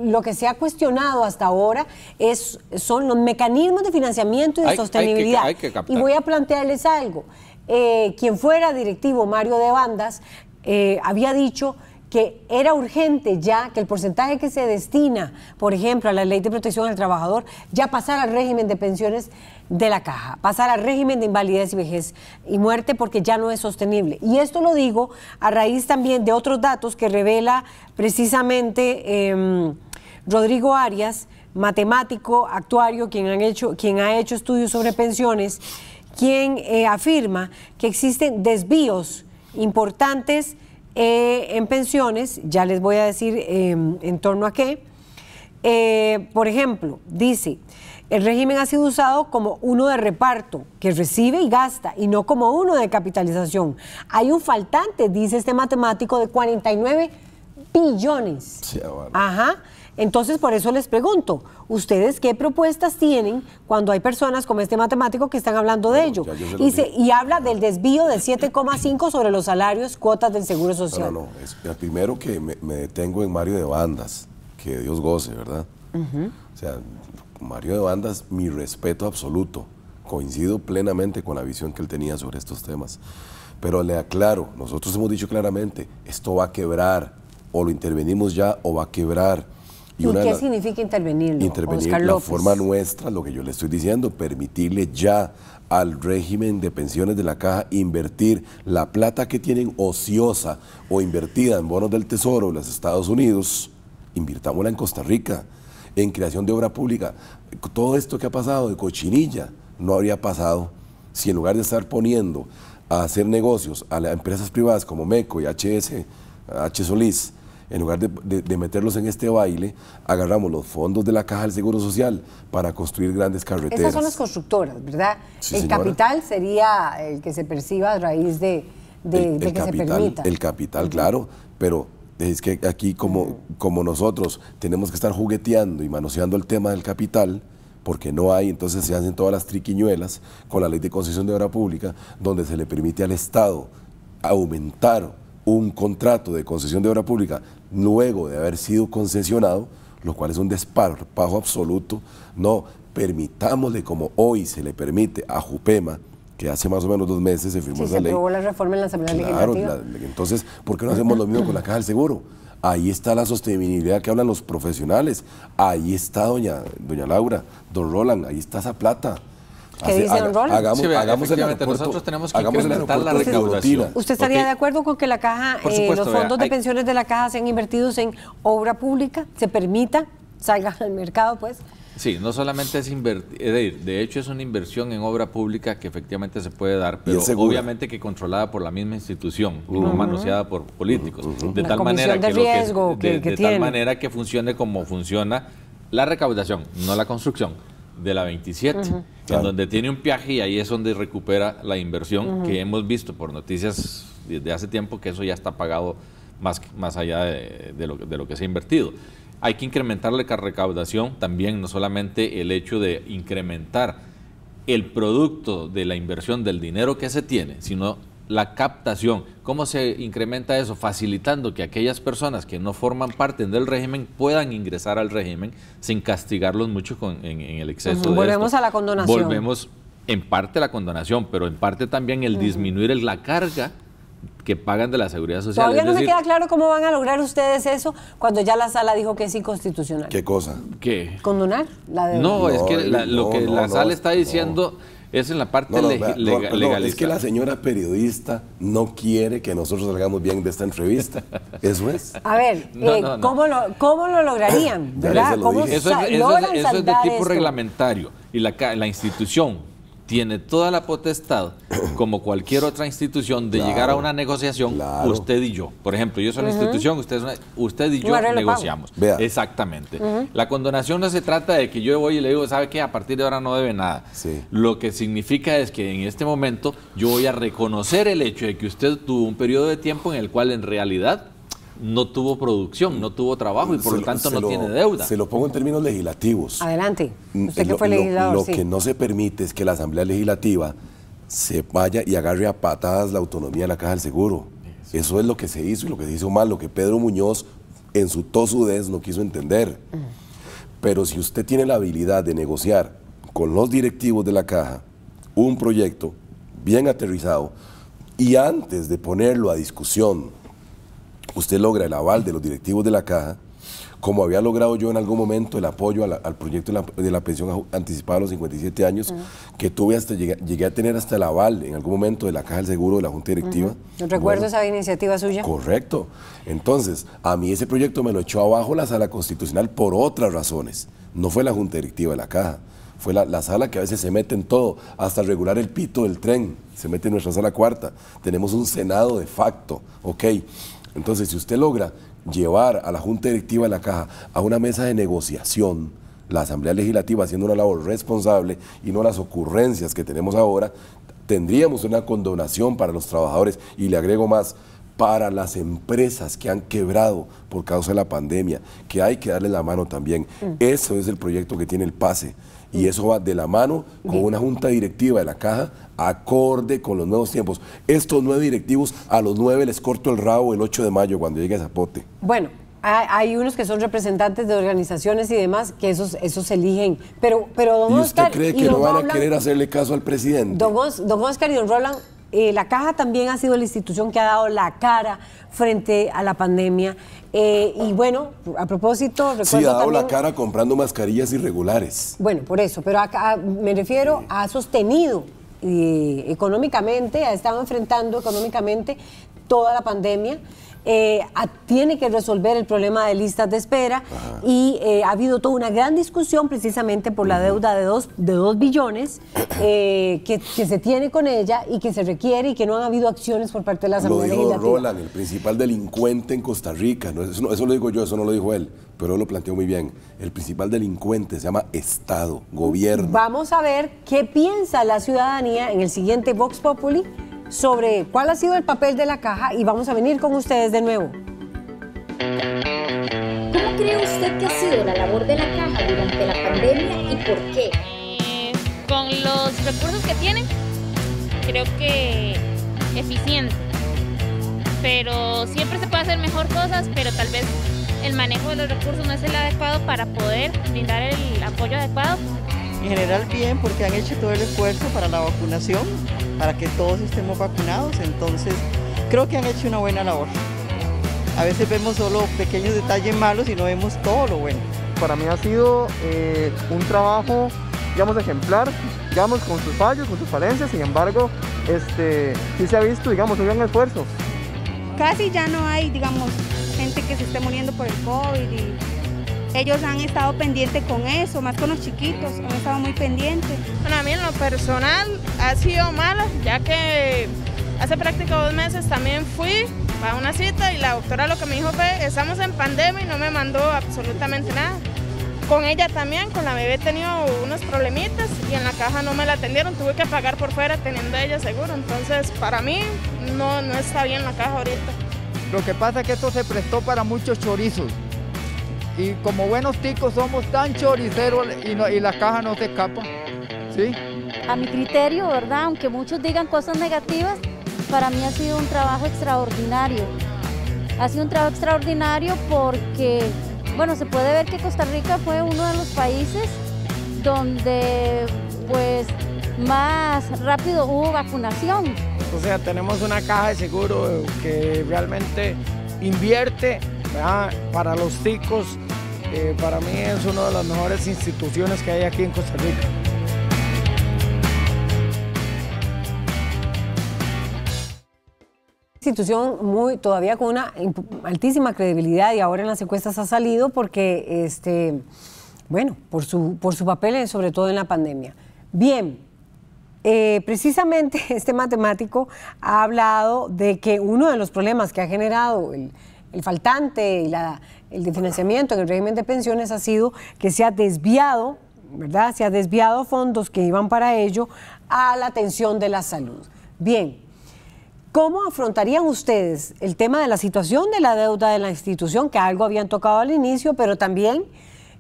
lo, que se ha cuestionado hasta ahora es, son los mecanismos de financiamiento y de sostenibilidad. y voy a plantearles algo. Eh, quien fuera directivo, Mario de Bandas, eh, había dicho que era urgente ya que el porcentaje que se destina, por ejemplo, a la ley de protección al trabajador, ya pasara al régimen de pensiones de la caja, pasara al régimen de invalidez y vejez y muerte porque ya no es sostenible. Y esto lo digo a raíz también de otros datos que revela precisamente em, Rodrigo Arias, matemático, actuario, quien, han hecho, quien ha hecho estudios sobre pensiones quien eh, afirma que existen desvíos importantes eh, en pensiones, ya les voy a decir em, en torno a qué. Eh, por ejemplo, dice, el régimen ha sido usado como uno de reparto, que recibe y gasta, y no como uno de capitalización. Hay un faltante, dice este matemático, de 49 billones. Sí, Ajá. Entonces, por eso les pregunto, ¿ustedes qué propuestas tienen cuando hay personas como este matemático que están hablando de ello? Y, y, habla del desvío del 7,5 sobre los salarios, cuotas del Seguro Social. No, no, Es, primero que me, detengo en Mario de Bandas, que Dios goce, ¿verdad? O sea, Mario de Bandas, mi respeto absoluto. Coincido plenamente con la visión que él tenía sobre estos temas. Pero le aclaro, nosotros hemos dicho claramente, esto va a quebrar, o lo intervenimos ya, o va a quebrar ¿Y, qué significa intervenir? Intervenir la forma nuestra, lo que yo le estoy diciendo, permitirle ya al régimen de pensiones de la caja invertir la plata que tienen ociosa o invertida en bonos del Tesoro de los Estados Unidos, invirtámosla en Costa Rica, en creación de obra pública. Todo esto que ha pasado de cochinilla no habría pasado si en lugar de estar poniendo a hacer negocios a las empresas privadas como MECO y HS, H. Solís, en lugar de, meterlos en este baile, agarramos los fondos de la Caja del Seguro Social para construir grandes carreteras. Esas son las constructoras, ¿verdad? el capital sería el que se perciba a raíz de, que se permita. El capital, claro, pero es que aquí como, como nosotros tenemos que estar jugueteando y manoseando el tema del capital, porque no hay, entonces se hacen todas las triquiñuelas con la ley de concesión de obra pública, donde se le permite al Estado aumentar un contrato de concesión de obra pública luego de haber sido concesionado, lo cual es un desparpajo absoluto. No, permitámosle como hoy se le permite a Jupema que hace más o menos dos meses se firmó sí, esa se ley. aprobó la reforma en la Asamblea Claro, Legislativa. la- entonces, ¿por qué no hacemos lo mismo con la caja del seguro? Ahí está la sostenibilidad que hablan los profesionales. Ahí está doña, doña Laura, don Roland, ahí está esa plata. ¿Qué dice don Roland? Hagamos, Sí, vea, hagamos el efectivamente, aeropuerto, nosotros tenemos que incrementar la recaudación. ¿Usted estaría de acuerdo con que la caja, eh, supuesto, los vea, fondos de hay- pensiones de la caja sean invertidos en obra pública? ¿Se permita? Salga al mercado, pues. Sí, no solamente es invertir, de hecho es una inversión en obra pública que efectivamente se puede dar, pero obviamente que controlada por la misma institución y no manoseada por políticos. De La tal manera de que, que- riesgo que- de, que tal manera que funcione como funciona la recaudación, no la construcción de la 27, en Claro. donde tiene un viaje y ahí es donde recupera la inversión que hemos visto por noticias desde hace tiempo que eso ya está pagado más, más allá de, de lo, de lo que se ha invertido. Hay que incrementar la recaudación también, no solamente el hecho de incrementar el producto de la inversión del dinero que se tiene, sino la captación. ¿Cómo se incrementa eso? Facilitando que aquellas personas que no forman parte del régimen puedan ingresar al régimen sin castigarlos mucho con- en, en el exceso de volvemos esto. a la condonación. Volvemos en parte a la condonación, pero en parte también el disminuir el- la carga que pagan de la seguridad social. Todavía Es no me queda claro cómo van a lograr ustedes eso cuando ya la sala dijo que es inconstitucional. ¿Qué cosa? que ¿Condonar? La deuda. no, es que la- lo no, que no, la no, sala está no. diciendo es en la parte No, no, leg- legalista. es que la señora periodista no quiere que nosotros salgamos bien de esta entrevista. Eso es. A ver, No, eh, no, no. ¿cómo, lo, ¿cómo lo lograrían? ¿verdad? se lo ¿Cómo dije. Eso es, sa- eso es- logran eso es de tipo esto? reglamentario y la, la institución tiene toda la potestad, como cualquier otra institución, de Claro, llegar a una negociación, claro. usted y yo. Por ejemplo, yo soy una institución, usted, es una- usted y yo negociamos. Vea. Exactamente. La condonación no se trata de que yo voy y le digo, ¿sabe qué? A partir de ahora no debe nada. Sí. Lo que significa es que en este momento yo voy a reconocer el hecho de que usted tuvo un periodo de tiempo en el cual en realidad no tuvo producción, no tuvo trabajo y por Se lo tanto no lo- tiene deuda. Se lo pongo en términos legislativos. Adelante. Mm, Usted que lo- fue lo- legislador, Lo sí. que no se permite es que la Asamblea Legislativa se vaya y agarre a patadas la autonomía de la Caja del Seguro. Eso es lo que se hizo y lo que se hizo mal, lo que Pedro Muñoz en su tosudez no quiso entender. Pero si usted tiene la habilidad de negociar con los directivos de la Caja un proyecto bien aterrizado y antes de ponerlo a discusión, usted logra el aval de los directivos de la Caja, como había logrado yo en algún momento el apoyo la- al proyecto de la, de la pensión anticipada a los 57 años, que tuve hasta, llegué, llegué a tener hasta el aval en algún momento de la Caja del Seguro de la Junta Directiva. Recuerdo Bueno, esa iniciativa suya. Correcto. Entonces, a mí ese proyecto me lo echó abajo la sala constitucional por otras razones. No fue la Junta Directiva de la Caja. Fue la, la sala que a veces se mete en todo, hasta regular el pito del tren. Se mete en nuestra sala cuarta. Tenemos un Senado de facto. Ok. Entonces, si usted logra llevar a la Junta Directiva de la Caja a una mesa de negociación, la Asamblea Legislativa haciendo una labor responsable y no las ocurrencias que tenemos ahora, tendríamos una condonación para los trabajadores y le agrego más, para las empresas que han quebrado por causa de la pandemia, que hay que darle la mano también. Eso es el proyecto que tiene el PASE. Y eso va de la mano con una junta directiva de la caja acorde con los nuevos tiempos. Estos nueve directivos, a los nueve les corto el rabo el 8 de mayo cuando llegue a Zapote. Bueno, hay, unos que son representantes de organizaciones y demás que esos, esos eligen. Pero, pero don ¿Y usted Oscar cree que no van a querer hacerle caso al presidente? Don, Os- don Oscar y don Roland, eh, la caja también ha sido la institución que ha dado la cara frente a la pandemia. Eh, y bueno, a propósito, recuerdo Sí, ha dado también, la cara comprando mascarillas irregulares. Bueno, por eso, pero acá me refiero a sostenido eh, económicamente, ha estado enfrentando económicamente toda la pandemia. Eh, a- tiene que resolver el problema de listas de espera y eh, ha habido toda una gran discusión precisamente por la deuda de dos, de dos billones eh, que, que se tiene con ella y que se requiere y que no han habido acciones por parte de la Lo Asamblea dijo Legislativa. Roland, el principal delincuente en Costa Rica. No, eso, no- eso lo digo yo, eso no lo dijo él, pero él lo planteó muy bien. El principal delincuente se llama Estado, gobierno. Vamos a ver qué piensa la ciudadanía en el siguiente Vox Populi sobre cuál ha sido el papel de la caja y vamos a venir con ustedes de nuevo. ¿Cómo cree usted que ha sido la labor de la caja durante la pandemia y por qué? Eh, con los recursos que tienen, creo que eficiente. Pero siempre se puede hacer mejor cosas, pero tal vez el manejo de los recursos no es el adecuado para poder brindar el apoyo adecuado. En general bien porque han hecho todo el esfuerzo para la vacunación para que todos estemos vacunados. Entonces, creo que han hecho una buena labor. A veces vemos solo pequeños detalles malos y no vemos todo lo bueno. Para mí ha sido eh, un trabajo, digamos, ejemplar, digamos, con sus fallos, con sus falencias, sin embargo, este, sí se ha visto, digamos, un gran esfuerzo. Casi ya no hay, digamos, gente que se esté muriendo por el COVID y ellos han estado pendientes con eso, más con los chiquitos, han estado muy pendientes. Bueno, a mí en lo personal ha sido malo, ya que hace prácticamente dos meses también fui a una cita y la doctora lo que me dijo fue, estamos en pandemia y no me mandó absolutamente nada. Con ella también, con la bebé he tenido unos problemitas y en la caja no me la atendieron, tuve que pagar por fuera teniendo ella seguro. Entonces, para mí no, no está bien la caja ahorita. Lo que pasa es que esto se prestó para muchos chorizos. Y como buenos ticos somos tan choriceros y, y la caja no se escapa. ¿Sí? A mi criterio, ¿verdad? Aunque muchos digan cosas negativas, para mí ha sido un trabajo extraordinario. Ha sido un trabajo extraordinario porque, bueno, se puede ver que Costa Rica fue uno de los países donde pues más rápido hubo vacunación. O sea, tenemos una caja de seguro que realmente invierte para los ticos. Eh, para mí es una de las mejores instituciones que hay aquí en Costa Rica. institución muy todavía con una altísima credibilidad y ahora en las encuestas ha salido porque este bueno por su por su papel sobre todo en la pandemia bien eh, precisamente este matemático ha hablado de que uno de los problemas que ha generado el, faltante y la, el financiamiento en el régimen de pensiones ha sido que se ha desviado verdad se ha desviado fondos que iban para ello a la atención de la salud bien ¿Cómo afrontarían ustedes el tema de la situación de la deuda de la institución, que algo habían tocado al inicio, pero también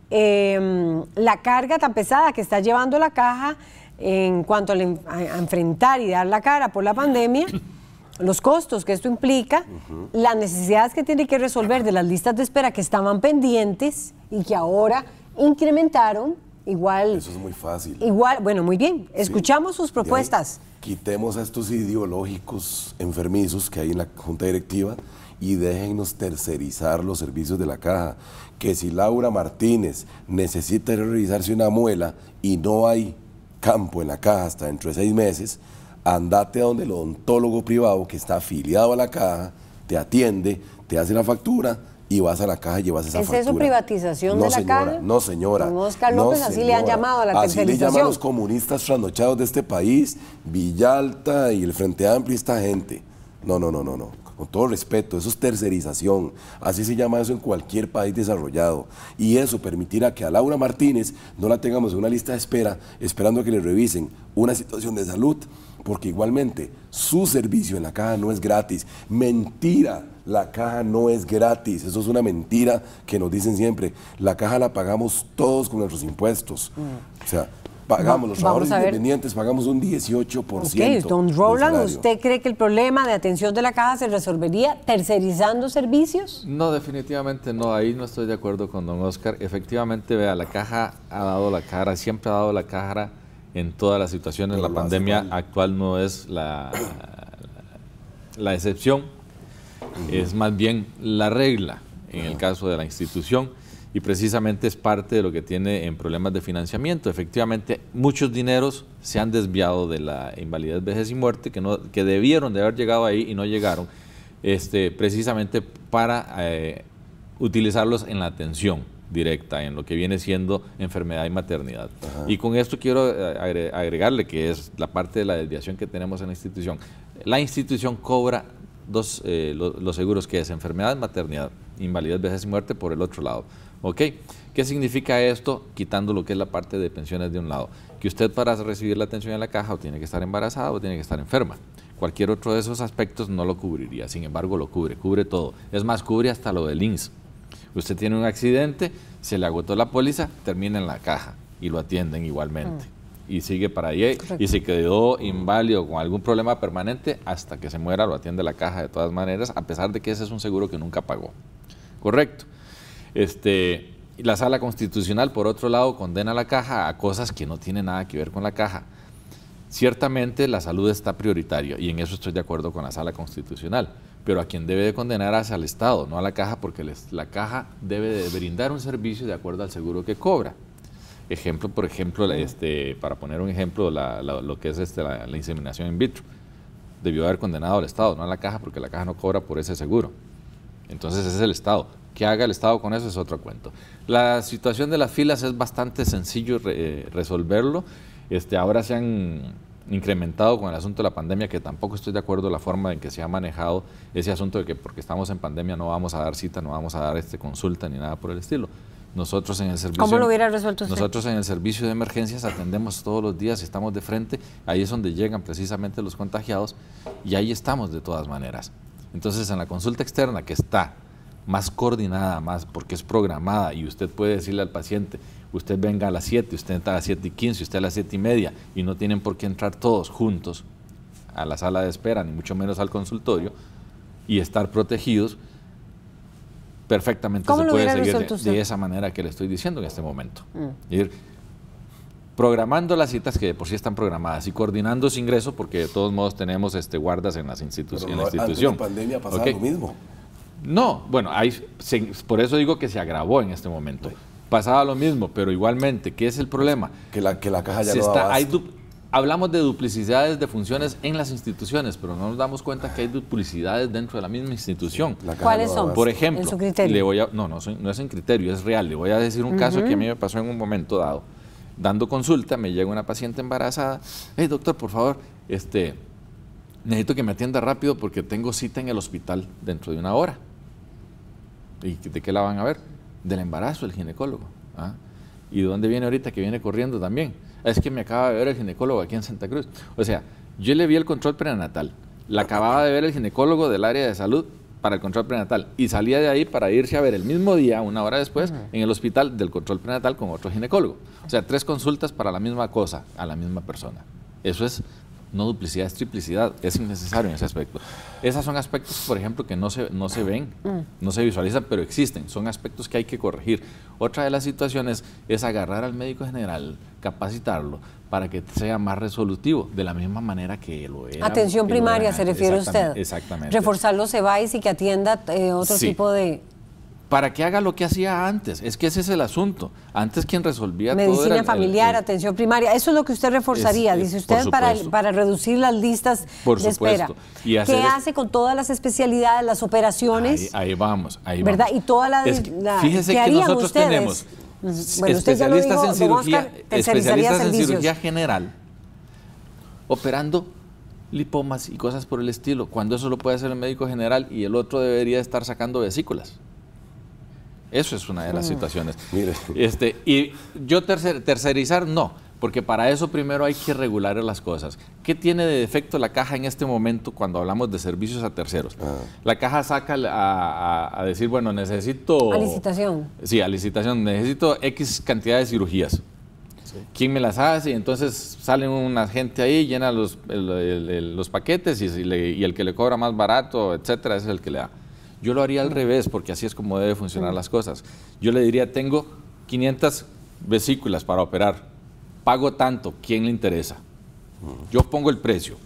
em, la carga tan pesada que está llevando la caja en cuanto a, enfrentar y dar la cara por la pandemia? Los costos que esto implica, las necesidades que tiene que resolver de las listas de espera que estaban pendientes y que ahora incrementaron, igual... Eso es muy fácil. Igual, bueno, muy bien, escuchamos sus propuestas quitemos a estos ideológicos enfermizos que hay en la Junta Directiva y déjennos tercerizar los servicios de la caja. Que si Laura Martínez necesita revisarse una muela y no hay campo en la caja hasta dentro de seis meses, andate a donde el odontólogo privado que está afiliado a la caja te atiende, te hace la factura y vas a la caja y llevas esa factura. ¿Es eso privatización de la caja? No, señora. Don Oscar López así le han llamado a la así le llaman los comunistas trasnochados de este país, Villalta y el Frente Amplio y esta gente. No, no, no, no, no. Con todo respeto, eso es tercerización. Así se llama eso en cualquier país desarrollado. Y eso permitirá que a Laura Martínez no la tengamos en una lista de espera esperando a que le revisen una situación de salud, porque igualmente su servicio en la caja no es gratis. Mentira la caja no es gratis, eso es una mentira que nos dicen siempre. La caja la pagamos todos con nuestros impuestos. O sea, pagamos, los trabajadores independientes pagamos un 18%. Ok, don Roland, ¿usted cree que el problema de atención de la caja se resolvería tercerizando servicios? No, definitivamente no, ahí no estoy de acuerdo con don Oscar. Efectivamente, vea, la caja ha dado la cara, siempre ha dado la cara en todas las situaciones. la pandemia actual no es la, la excepción es más bien la regla en el caso de la institución y precisamente es parte de lo que tiene en problemas de financiamiento. Efectivamente, muchos dineros se han desviado de la invalidez, vejez y muerte que, no, que debieron de haber llegado ahí y no llegaron, este, precisamente para eh, utilizarlos en la atención directa, en lo que viene siendo enfermedad y maternidad. Y con esto quiero eh, agregarle que es la parte de la desviación que tenemos en la institución. La institución cobra dos, eh, los seguros que es enfermedad, maternidad, invalidez, vejez y muerte por el otro lado. ¿Ok? ¿Qué significa esto? Quitando lo que es la parte de pensiones de un lado. Que usted para recibir la atención en la caja o tiene que estar embarazada o tiene que estar enferma. Cualquier otro de esos aspectos no lo cubriría, sin embargo lo cubre, cubre todo. Es más, cubre hasta lo del INS. Usted tiene un accidente, se le agotó la póliza, termina en la caja y lo atienden igualmente. Mm y sigue para ahí y se quedó inválido con algún problema permanente hasta que se muera lo atiende la caja de todas maneras, a pesar de que ese es un seguro que nunca pagó. Correcto. Este, la sala constitucional, por otro lado, condena a la caja a cosas que no tienen nada que ver con la caja. Ciertamente la salud está prioritaria y en eso estoy de acuerdo con la sala constitucional, pero a quien debe de condenar es al Estado, no a la caja, porque la caja debe de brindar un servicio de acuerdo al seguro que cobra. Ejemplo, por ejemplo, este, para poner un ejemplo, lo que es este, la, inseminación in vitro. Debió haber condenado al Estado, no a la caja, porque la caja no cobra por ese seguro. Entonces es el Estado. ¿Qué haga el Estado con eso es otro cuento. La situación de las filas es bastante sencillo eh, resolverlo. Este, ahora se han incrementado con el asunto de la pandemia, que tampoco estoy de acuerdo en la forma en que se ha manejado ese asunto de que porque estamos en pandemia no vamos a dar cita, no vamos a dar este consulta ni nada por el estilo. Nosotros en el servicio. ¿Cómo lo hubiera resuelto usted? Nosotros en el servicio de emergencias atendemos todos los días estamos de frente. Ahí es donde llegan precisamente los contagiados y ahí estamos de todas maneras. Entonces, en la consulta externa que está más coordinada, más porque es programada y usted puede decirle al paciente, usted venga a las 7, usted entra a las 7 y 15, usted a las 7 y media y no tienen por qué entrar todos juntos a la sala de espera, ni mucho menos al consultorio y estar protegidos, perfectamente se puede seguir de, esa manera que le estoy diciendo en este momento. Mm. Ir programando las citas que por sí están programadas y coordinando su ingreso porque de todos modos tenemos este, guardas en, las instituciones en la institución. Antes la pandemia pasaba lo mismo. No, bueno, hay, por eso digo que se agravó en este momento. Pasaba lo mismo, pero igualmente, ¿qué es el problema? Que la, que la caja ya no está, hay Hablamos de duplicidades de funciones en las instituciones, pero no nos damos cuenta que hay duplicidades dentro de la misma institución. ¿Cuáles son? Por ejemplo, Le voy a, no, no, no es en criterio, es real. Le voy a decir un caso que a mí me pasó en un momento dado. Dando consulta, me llega una paciente embarazada. Hey, doctor, por favor, este, necesito que me atienda rápido porque tengo cita en el hospital dentro de una hora. ¿Y de qué la van a ver? Del embarazo, el ginecólogo. ¿ah? ¿Y de dónde viene ahorita que viene corriendo también? Es que me acaba de ver el ginecólogo aquí en Santa Cruz. O sea, yo le vi el control prenatal. La acababa de ver el ginecólogo del área de salud para el control prenatal y salía de ahí para irse a ver el mismo día, una hora después, en el hospital del control prenatal con otro ginecólogo. O sea, tres consultas para la misma cosa, a la misma persona. Eso es no duplicidad, es triplicidad, es innecesario en ese aspecto. Esos son aspectos, por ejemplo, que no se, no se ven, mm. no se visualizan, pero existen, son aspectos que hay que corregir. Otra de las situaciones es agarrar al médico general, capacitarlo para que sea más resolutivo, de la misma manera que lo era. Atención primaria, se refiere usted. Exactamente. Reforzar los CEBAIS y que atienda eh, otro tipo de para que haga lo que hacía antes. Es que ese es el asunto. Antes quien resolvía Medicina todo Medicina familiar, atención primaria. Eso es lo que usted reforzaría, dice usted, para, para, reducir las listas de espera. ¿Qué hace con todas las especialidades, las operaciones? Ahí, vamos, ahí ¿verdad? vamos. Y toda la, fíjese que nosotros tenemos especialistas, en, cirugía, especialistas en cirugía general operando lipomas y cosas por el estilo, cuando eso lo puede hacer el médico general y el otro debería estar sacando vesículas. Eso es una de las mm. situaciones. Este, y yo tercerizar, no, porque para eso primero hay que regular las cosas. ¿Qué tiene de defecto la caja en este momento cuando hablamos de servicios a terceros? Ah. La caja saca a, decir, bueno, necesito... A licitación. Sí, a licitación. Necesito X cantidad de cirugías. ¿Quién me las hace? Y entonces sale una gente ahí, llena los, los paquetes y, y, el que le cobra más barato, etcétera, es el que le da. Yo lo haría al revés, porque así es como deben funcionar las cosas. Yo le diría, tengo 500 vesículas para operar, pago tanto, ¿quién le interesa? Yo pongo el precio.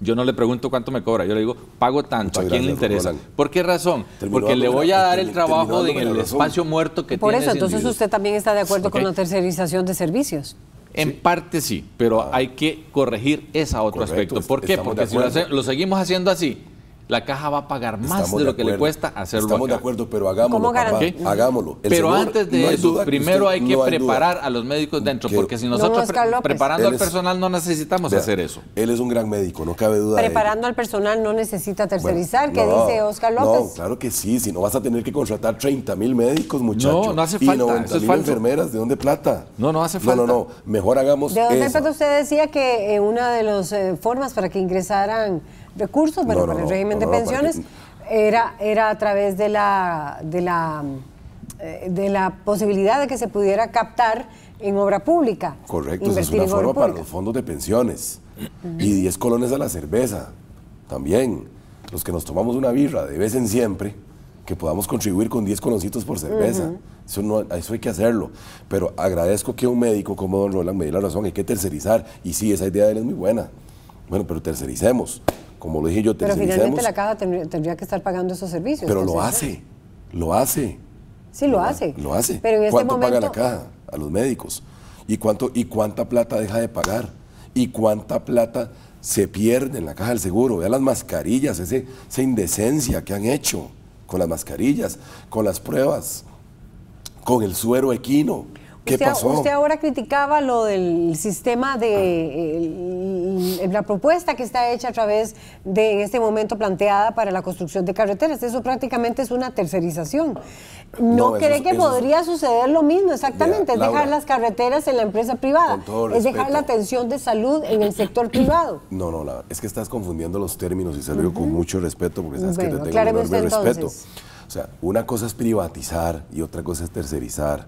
Yo no le pregunto cuánto me cobra. Yo le digo, pago tanto. ¿A quién le interesa? ¿Por qué razón? Porque le voy a dar el trabajo en el espacio muerto que Por tiene. Por eso, entonces usted también está de acuerdo con la tercerización de servicios. En parte sí, pero ah. hay que corregir ese otro aspecto. ¿Por qué? Porque si lo seguimos haciendo así, la caja va a pagar más de, lo que le cuesta hacerlo. Estamos de acuerdo, pero hagámoslo. hagámoslo. pero antes de eso, primero hay que preparar a los médicos dentro, porque si nosotros preparando al personal no necesitamos hacer eso. Él es un gran médico, no cabe duda. Preparando al personal no necesita tercerizar, ¿qué dice Oscar López? No, claro que sí, si no vas a tener que contratar 30 mil médicos, muchachos. No, no hace falta. Y 90 mil enfermeras, ¿de dónde plata? No, no hace falta. No, no, no, mejor hagamos ¿De dónde plata usted decía que eh, una de las eh, formas para que ingresaran recursos, bueno, para el régimen de pensiones, era, era a través de la, de, la, eh, de la posibilidad de que se pudiera captar en obra pública. Correcto, esa es una forma para los fondos de pensiones. Y 10 colones a la cerveza, también. Los que nos tomamos una birra de vez en siempre, que podamos contribuir con 10 coloncitos por cerveza. eso, no, eso hay que hacerlo. Pero agradezco que un médico como don Roland me dé la razón, hay que tercerizar. Y sí, esa idea de él es muy buena. Bueno, pero tercericemos. Como lo dije yo. Pero finalmente la caja tendría, que estar pagando esos servicios. Pero lo hace, lo hace. Sí, lo, hace. Lo hace. Pero en este ¿Cuánto paga la caja a los médicos? ¿Y, cuánto, ¿Y cuánta plata deja de pagar? ¿Y cuánta plata se pierde en la caja del seguro? Vean las mascarillas, ese, esa indecencia que han hecho con las mascarillas, con las pruebas, con el suero equino. ¿Qué usted, pasó? Usted ahora criticaba lo del sistema de la propuesta que está hecha a través de en este momento planteada para la construcción de carreteras. Eso prácticamente es una tercerización. ¿No, cree que podría suceder lo mismo exactamente? es dejar las carreteras en la empresa privada. Es dejar la atención de salud en el sector privado. No, no, es que estás confundiendo los términos y se lo digo con mucho respeto porque sabes que te tengo enorme respeto. O sea, una cosa es privatizar y otra cosa es tercerizar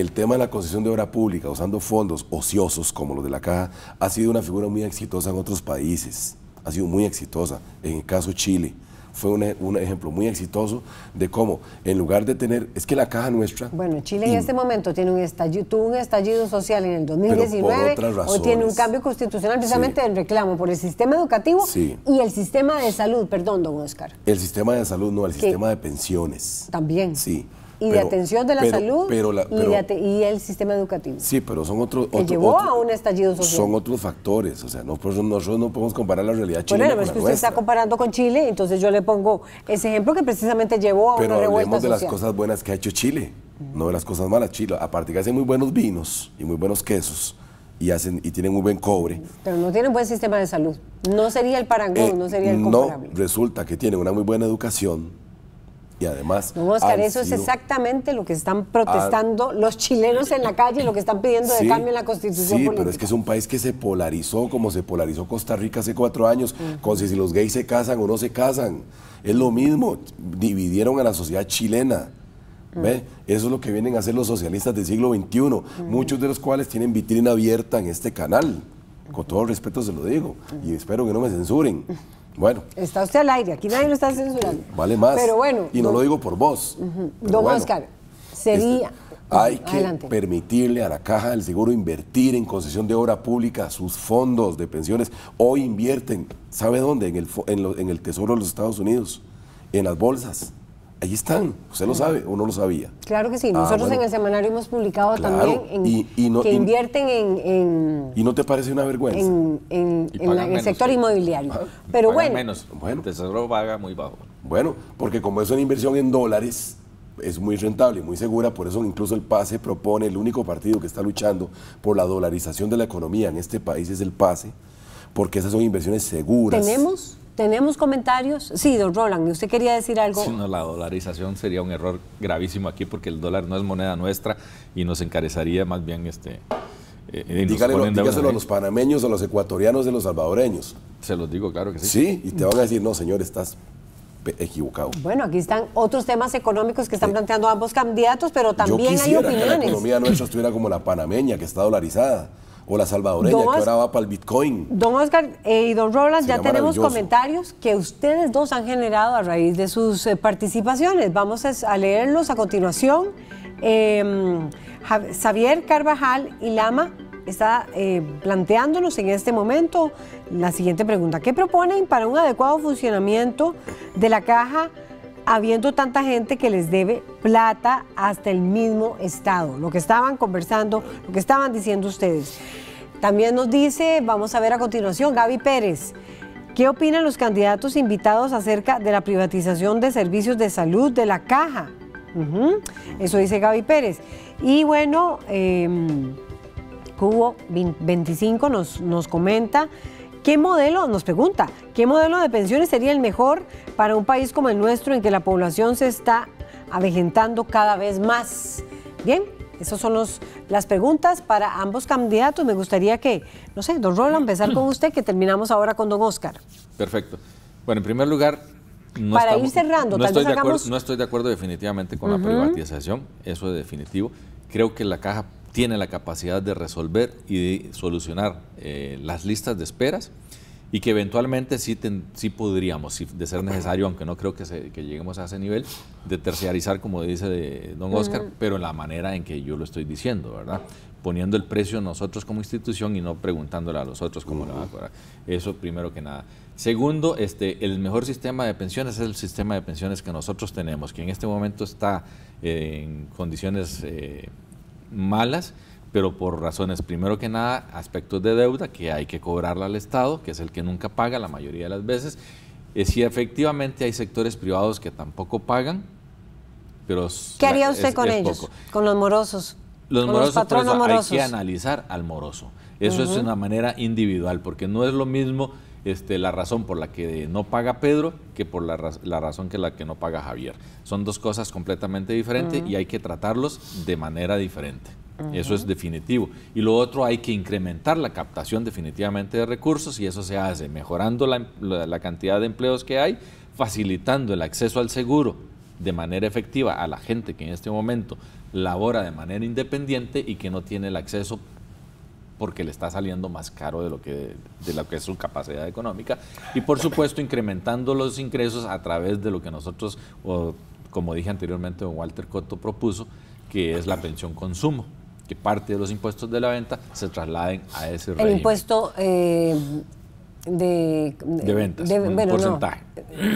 el tema de la concesión de obra pública usando fondos ociosos como los de la caja ha sido una figura muy exitosa en otros países, ha sido muy exitosa. En el caso Chile fue un, ejemplo muy exitoso de cómo en lugar de tener, es que la caja nuestra... Bueno, Chile en este momento tiene un estallido, tuvo un estallido social en el 2019, o tiene un cambio constitucional precisamente en reclamo por el sistema educativo y el sistema de salud, perdón, don Oscar. El sistema de salud, no, el sistema de pensiones. También. Sí y de atención de la salud y, el sistema educativo. Sí, pero son otros... Que llevó a un estallido social. Son otros factores, o sea, nosotros no podemos comparar la realidad chilena bueno, pero es que usted está comparando con Chile, entonces yo le pongo ese ejemplo que precisamente llevó a una revuelta social. de las cosas buenas que ha hecho Chile, no de las cosas malas. Chile, aparte que hace muy buenos vinos y muy buenos quesos, y hacen y tienen muy buen cobre. Pero no tienen buen sistema de salud. No sería el parangón, eh, no sería el comparable. No, resulta que tienen una muy buena educación, y además... No, Oscar, eso es exactamente lo que están protestando los chilenos en la calle, lo que están pidiendo de cambio en la constitución sí, pero es que es un país que se polarizó como se polarizó Costa Rica hace cuatro años, con si los gays se casan o no se casan. Es lo mismo, dividieron a la sociedad chilena. ¿Ve? Eso es lo que vienen a hacer los socialistas del siglo XXI, muchos de los cuales tienen vitrina abierta en este canal. Con todo respeto se lo digo, y espero que no me censuren. Bueno. Está usted al aire, aquí nadie lo está censurando. Vale más. Pero bueno. Y no lo digo por vos. don Oscar, sería... Este, hay que permitirle a la Caja del Seguro invertir en concesión de obra pública sus fondos de pensiones. Hoy invierten, ¿sabe dónde? En el, en el Tesoro de los Estados Unidos, en las bolsas. Ahí están, usted lo sabe o no lo sabía. Claro que sí, ah, nosotros en el semanario hemos publicado también que invierten en, ¿Y no te parece una vergüenza? En, el sector inmobiliario. Ah, Pero bueno. menos, bueno. El tesoro paga muy bajo. Bueno, porque como es una inversión en dólares, es muy rentable y muy segura, por eso incluso el PASE propone, el único partido que está luchando por la dolarización de la economía en este país es el PASE, porque esas son inversiones seguras. ¿Tenemos? ¿Tenemos comentarios? Sí, don Roland, ¿usted quería decir algo? Sí, no, la dolarización sería un error gravísimo aquí porque el dólar no es moneda nuestra y nos encarecería más bien este... Eh, dígaselo a los panameños, a los ecuatorianos, a los salvadoreños. Se los digo, claro que sí. Sí, y te van a decir, no, señor, estás equivocado. Bueno, aquí están otros temas económicos que están planteando ambos candidatos, pero también hay opiniones. que la economía nuestra estuviera como la panameña, que está dolarizada o la salvadoreña que ahora va para el Bitcoin. Don Oscar eh, y don Roland, ya tenemos comentarios que ustedes dos han generado a raíz de sus eh, participaciones. Vamos a, leerlos a continuación. Em, Xavier Carvajal y Lama está eh, planteándonos en este momento la siguiente pregunta. ¿Qué proponen para un adecuado funcionamiento de la caja habiendo tanta gente que les debe plata hasta el mismo Estado. Lo que estaban conversando, lo que estaban diciendo ustedes. También nos dice, vamos a ver a continuación, Gaby Pérez. ¿Qué opinan los candidatos invitados acerca de la privatización de servicios de salud de la caja? Eso dice Gaby Pérez. Y bueno, Cubo 25 nos, nos comenta ¿Qué modelo, nos pregunta, qué modelo de pensiones sería el mejor para un país como el nuestro en que la población se está avejentando cada vez más? Bien, esas son las preguntas para ambos candidatos. Me gustaría que, no sé, don Roland, empezar con usted, que terminamos ahora con don Oscar. Perfecto. Bueno, en primer lugar, no para ir cerrando, no, estoy de acuerdo, no estoy de acuerdo definitivamente con la privatización, eso es definitivo. Creo que la caja tiene la capacidad de resolver y de solucionar eh, las listas de esperas y que eventualmente sí, sí podríamos, si de ser necesario, aunque no creo que, que, lleguemos a ese nivel, de terciarizar, como dice don Oscar, pero en la manera en que yo lo estoy diciendo, ¿verdad? Poniendo el precio nosotros como institución y no preguntándole a los otros cómo le va a cobrar. Eso primero que nada. Segundo, este, el mejor sistema de pensiones es el sistema de pensiones que nosotros tenemos, que en este momento está en condiciones eh, malas pero por razones, primero que nada, aspectos de deuda que hay que cobrarla al Estado, que es el que nunca paga la mayoría de las veces. Y si efectivamente hay sectores privados que tampoco pagan, pero... ¿Qué haría usted con ellos? Con los morosos. Los morosos, hay que analizar al moroso. Eso es una manera individual, porque no es lo mismo este, la razón por la que no paga Pedro que por la, razón que la que no paga Javier. Son dos cosas completamente diferentes y hay que tratarlos de manera diferente. Eso es definitivo. Y lo otro, hay que incrementar la captación definitivamente de recursos y eso se hace mejorando la, cantidad de empleos que hay, facilitando el acceso al seguro de manera efectiva a la gente que en este momento labora de manera independiente y que no tiene el acceso porque le está saliendo más caro de lo que, de lo que es su capacidad económica. Y por supuesto, incrementando los ingresos a través de lo que nosotros, como dije anteriormente, Walter Cotto propuso, que es la pensión consumo que parte de los impuestos de la venta se trasladen a ese régimen. El impuesto eh, de, de, ventas, un porcentaje.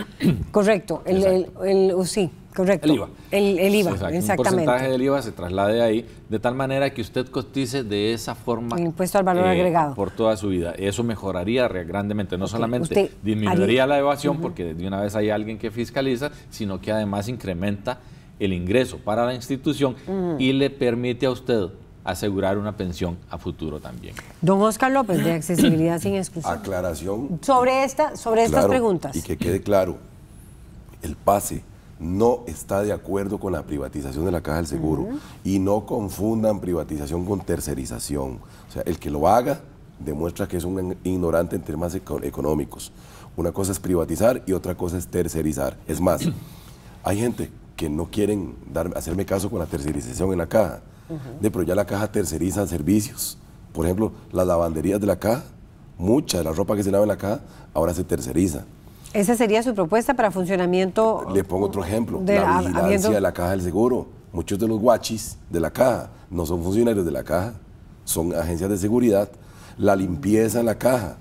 correcto, el, el, uh, sí, correcto. El IVA. El, IVA, exactamente. Un porcentaje del IVA se traslade ahí, de tal manera que usted cotice de esa forma. El impuesto al valor eh, agregado. Por toda su vida. Eso mejoraría grandemente, no solamente disminuiría la evasión, porque de una vez hay alguien que fiscaliza, sino que además incrementa el ingreso para la institución y le permite a usted asegurar una pensión a futuro también. Don Oscar López, de Accesibilidad sin Exclusión. Aclaración. Sobre, esta, sobre estas preguntas. Y que quede claro, el PASE no está de acuerdo con la privatización de la caja del seguro y no confundan privatización con tercerización. O sea, el que lo haga demuestra que es un ignorante en temas económicos. Una cosa es privatizar y otra cosa es tercerizar. Es más, hay gente que no quieren dar, hacerme caso con la tercerización en la caja. De, pero ya la caja terceriza servicios. Por ejemplo, las lavanderías de la caja, mucha de la ropa que se lava en la caja, ahora se terceriza. ¿Esa sería su propuesta para funcionamiento? Le pongo otro ejemplo, la vigilancia de la caja del seguro. Muchos de los guachis de la caja no son funcionarios de la caja, son agencias de seguridad. La limpieza en la caja,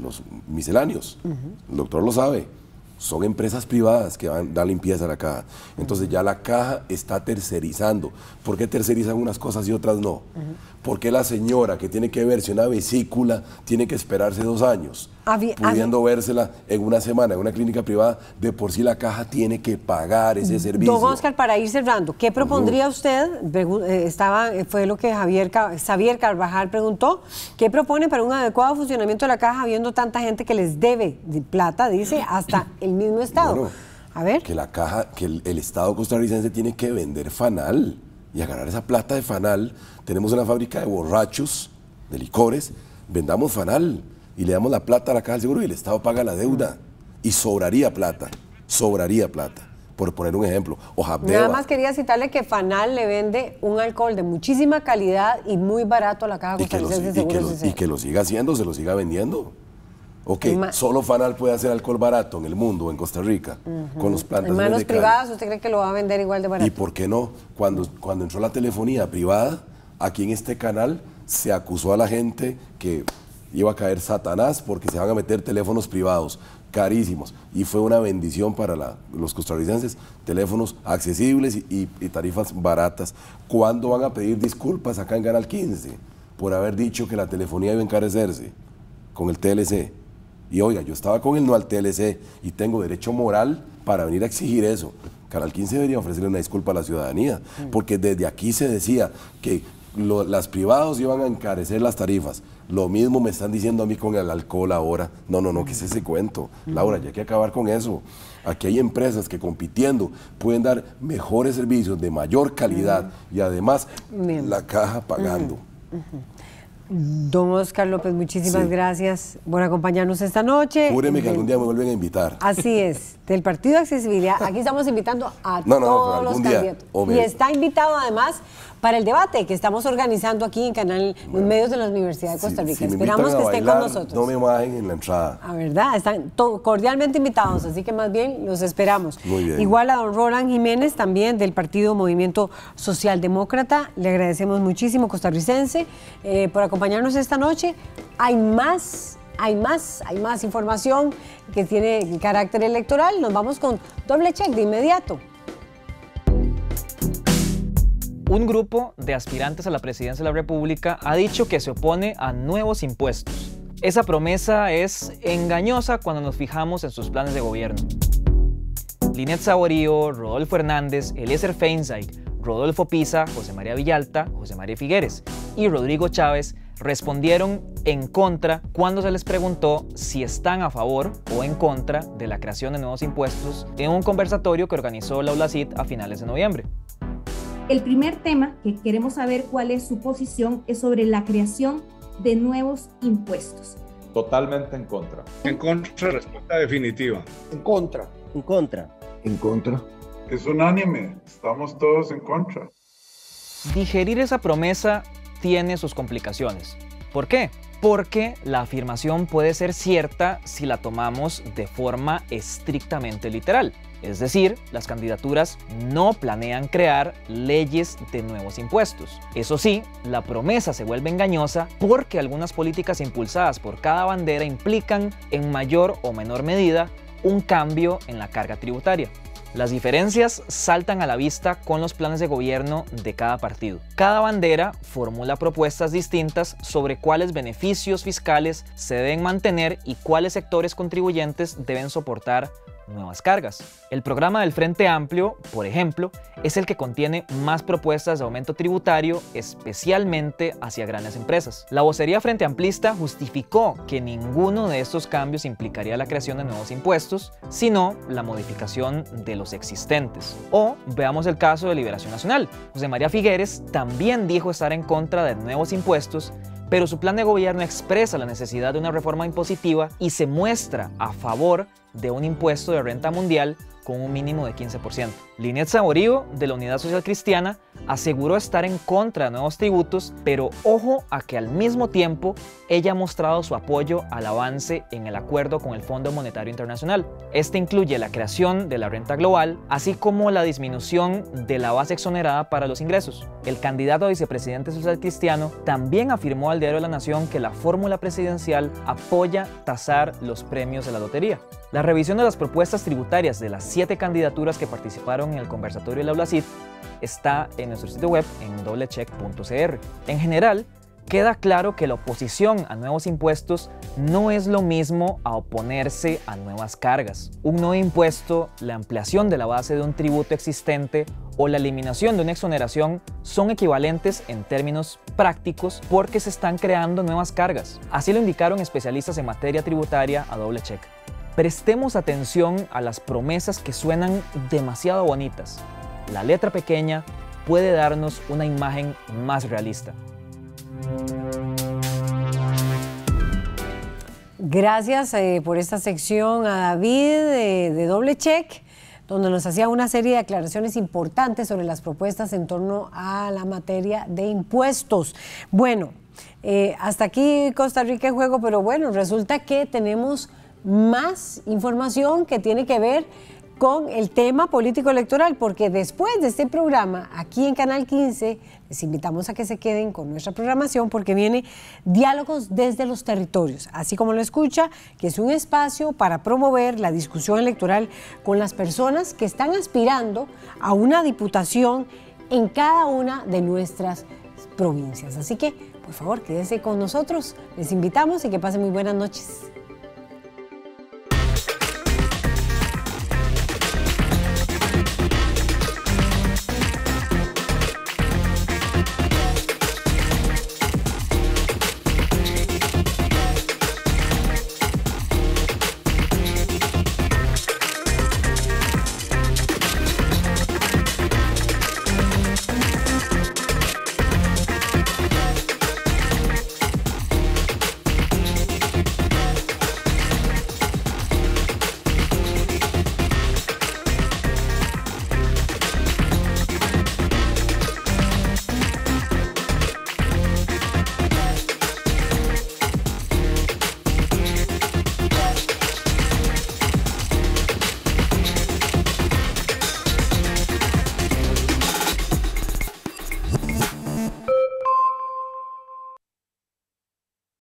los misceláneos, el doctor lo sabe, son empresas privadas que van a dar limpieza a la caja. Entonces ya la caja está tercerizando. ¿Por qué tercerizan unas cosas y otras no? ¿Por qué la señora que tiene que verse una vesícula tiene que esperarse dos años? Pudiendo vérsela en una semana en una clínica privada, de por sí la caja tiene que pagar ese servicio. Don Oscar, para ir cerrando, ¿qué propondría usted? Eh, estaba, eh, fue lo que Javier, Xavier Carvajal preguntó. ¿Qué propone para un adecuado funcionamiento de la caja habiendo tanta gente que les debe de plata, dice, hasta el mismo Estado? a ver. Que la caja, que el, el Estado costarricense tiene que vender fanal y agarrar esa plata de fanal tenemos una fábrica de borrachos, de licores, vendamos fanal y le damos la plata a la caja del seguro y el Estado paga la deuda. Y sobraría plata, sobraría plata, por poner un ejemplo. O Nada más quería citarle que Fanal le vende un alcohol de muchísima calidad y muy barato a la caja de seguros. Y, que lo siga haciendo, se lo siga vendiendo. Ok, solo Fanal puede hacer alcohol barato en el mundo, en Costa Rica, con los plantas En manos privadas, ¿usted cree que lo va a vender igual de barato? ¿Y por qué no? Cuando, cuando entró la telefonía privada, aquí en este canal se acusó a la gente que iba a caer Satanás porque se van a meter teléfonos privados carísimos. Y fue una bendición para los costarricenses, teléfonos accesibles y, tarifas baratas. ¿Cuándo van a pedir disculpas acá en Canal 15 por haber dicho que la telefonía iba a encarecerse con el TLC? Y oiga, yo estaba con el no al TLC y tengo derecho moral para venir a exigir eso. Canal 15 debería ofrecerle una disculpa a la ciudadanía, porque desde aquí se decía que las privados iban a encarecer las tarifas. Lo mismo me están diciendo a mí con el alcohol ahora. No, no, no, ¿qué es ese cuento? Laura, ya hay que acabar con eso. Aquí hay empresas que compitiendo pueden dar mejores servicios de mayor calidad y además la caja pagando. Don Oscar López, muchísimas gracias por acompañarnos esta noche. Júreme que algún día me vuelven a invitar. Así es, del Partido de Accesibilidad. Aquí estamos invitando a todos los candidatos. Y está invitado además para el debate que estamos organizando aquí en Canal Medios de la Universidad de Costa Rica. Esperamos que estén con nosotros. No me bajen en la entrada. La verdad, están cordialmente invitados, así que más bien los esperamos. Muy bien. Igual a don Roland Jiménez, también del Partido Movimiento Socialdemócrata. Le agradecemos muchísimo, costarricense, eh, por acompañarnos esta noche. Hay más hay más, hay más información que tiene carácter electoral. Nos vamos con doble check de inmediato. Un grupo de aspirantes a la presidencia de la República ha dicho que se opone a nuevos impuestos. Esa promesa es engañosa cuando nos fijamos en sus planes de gobierno. Linet Saborío, Rodolfo Hernández, Eliezer Feinstein, Rodolfo Pisa, José María Villalta, José María Figueres y Rodrigo Chávez respondieron en contra cuando se les preguntó si están a favor o en contra de la creación de nuevos impuestos en un conversatorio que organizó la ULACIT a finales de noviembre. El primer tema que queremos saber cuál es su posición es sobre la creación de nuevos impuestos. Totalmente en contra. En contra, respuesta definitiva. En contra. En contra. En contra. Es unánime, estamos todos en contra. Digerir esa promesa tiene sus complicaciones. ¿Por qué? Porque la afirmación puede ser cierta si la tomamos de forma estrictamente literal. Es decir, las candidaturas no planean crear leyes de nuevos impuestos. Eso sí, la promesa se vuelve engañosa porque algunas políticas impulsadas por cada bandera implican, en mayor o menor medida, un cambio en la carga tributaria. Las diferencias saltan a la vista con los planes de gobierno de cada partido. Cada bandera formula propuestas distintas sobre cuáles beneficios fiscales se deben mantener y cuáles sectores contribuyentes deben soportar nuevas cargas. El programa del Frente Amplio, por ejemplo, es el que contiene más propuestas de aumento tributario, especialmente hacia grandes empresas. La vocería Frente Amplista justificó que ninguno de estos cambios implicaría la creación de nuevos impuestos, sino la modificación de los existentes. O veamos el caso de Liberación Nacional. José María Figueres también dijo estar en contra de nuevos impuestos, pero su plan de gobierno expresa la necesidad de una reforma impositiva y se muestra a favor de un impuesto de renta mundial con un mínimo de 15%. Linet Saborío, de la Unidad Social Cristiana, aseguró estar en contra de nuevos tributos, pero ojo a que al mismo tiempo ella ha mostrado su apoyo al avance en el acuerdo con el Fondo Monetario Internacional. Este incluye la creación de la renta global, así como la disminución de la base exonerada para los ingresos. El candidato a vicepresidente social cristiano también afirmó al diario La Nación que la fórmula presidencial apoya tasar los premios de la lotería. La revisión de las propuestas tributarias de las siete candidaturas que participaron en el conversatorio de la ULACID está en nuestro sitio web en doblecheck.cr. En general, queda claro que la oposición a nuevos impuestos no es lo mismo a oponerse a nuevas cargas. Un nuevo impuesto, la ampliación de la base de un tributo existente o la eliminación de una exoneración son equivalentes en términos prácticos porque se están creando nuevas cargas. Así lo indicaron especialistas en materia tributaria a doble check. Prestemos atención a las promesas que suenan demasiado bonitas. La letra pequeña puede darnos una imagen más realista. Gracias eh, por esta sección a David de, de Doble Check donde nos hacía una serie de aclaraciones importantes sobre las propuestas en torno a la materia de impuestos. Bueno, eh, hasta aquí Costa Rica en juego, pero bueno, resulta que tenemos más información que tiene que ver con el tema político electoral, porque después de este programa, aquí en Canal 15, les invitamos a que se queden con nuestra programación porque viene Diálogos desde los Territorios, así como lo escucha, que es un espacio para promover la discusión electoral con las personas que están aspirando a una diputación en cada una de nuestras provincias. Así que, por favor, quédese con nosotros, les invitamos y que pasen muy buenas noches.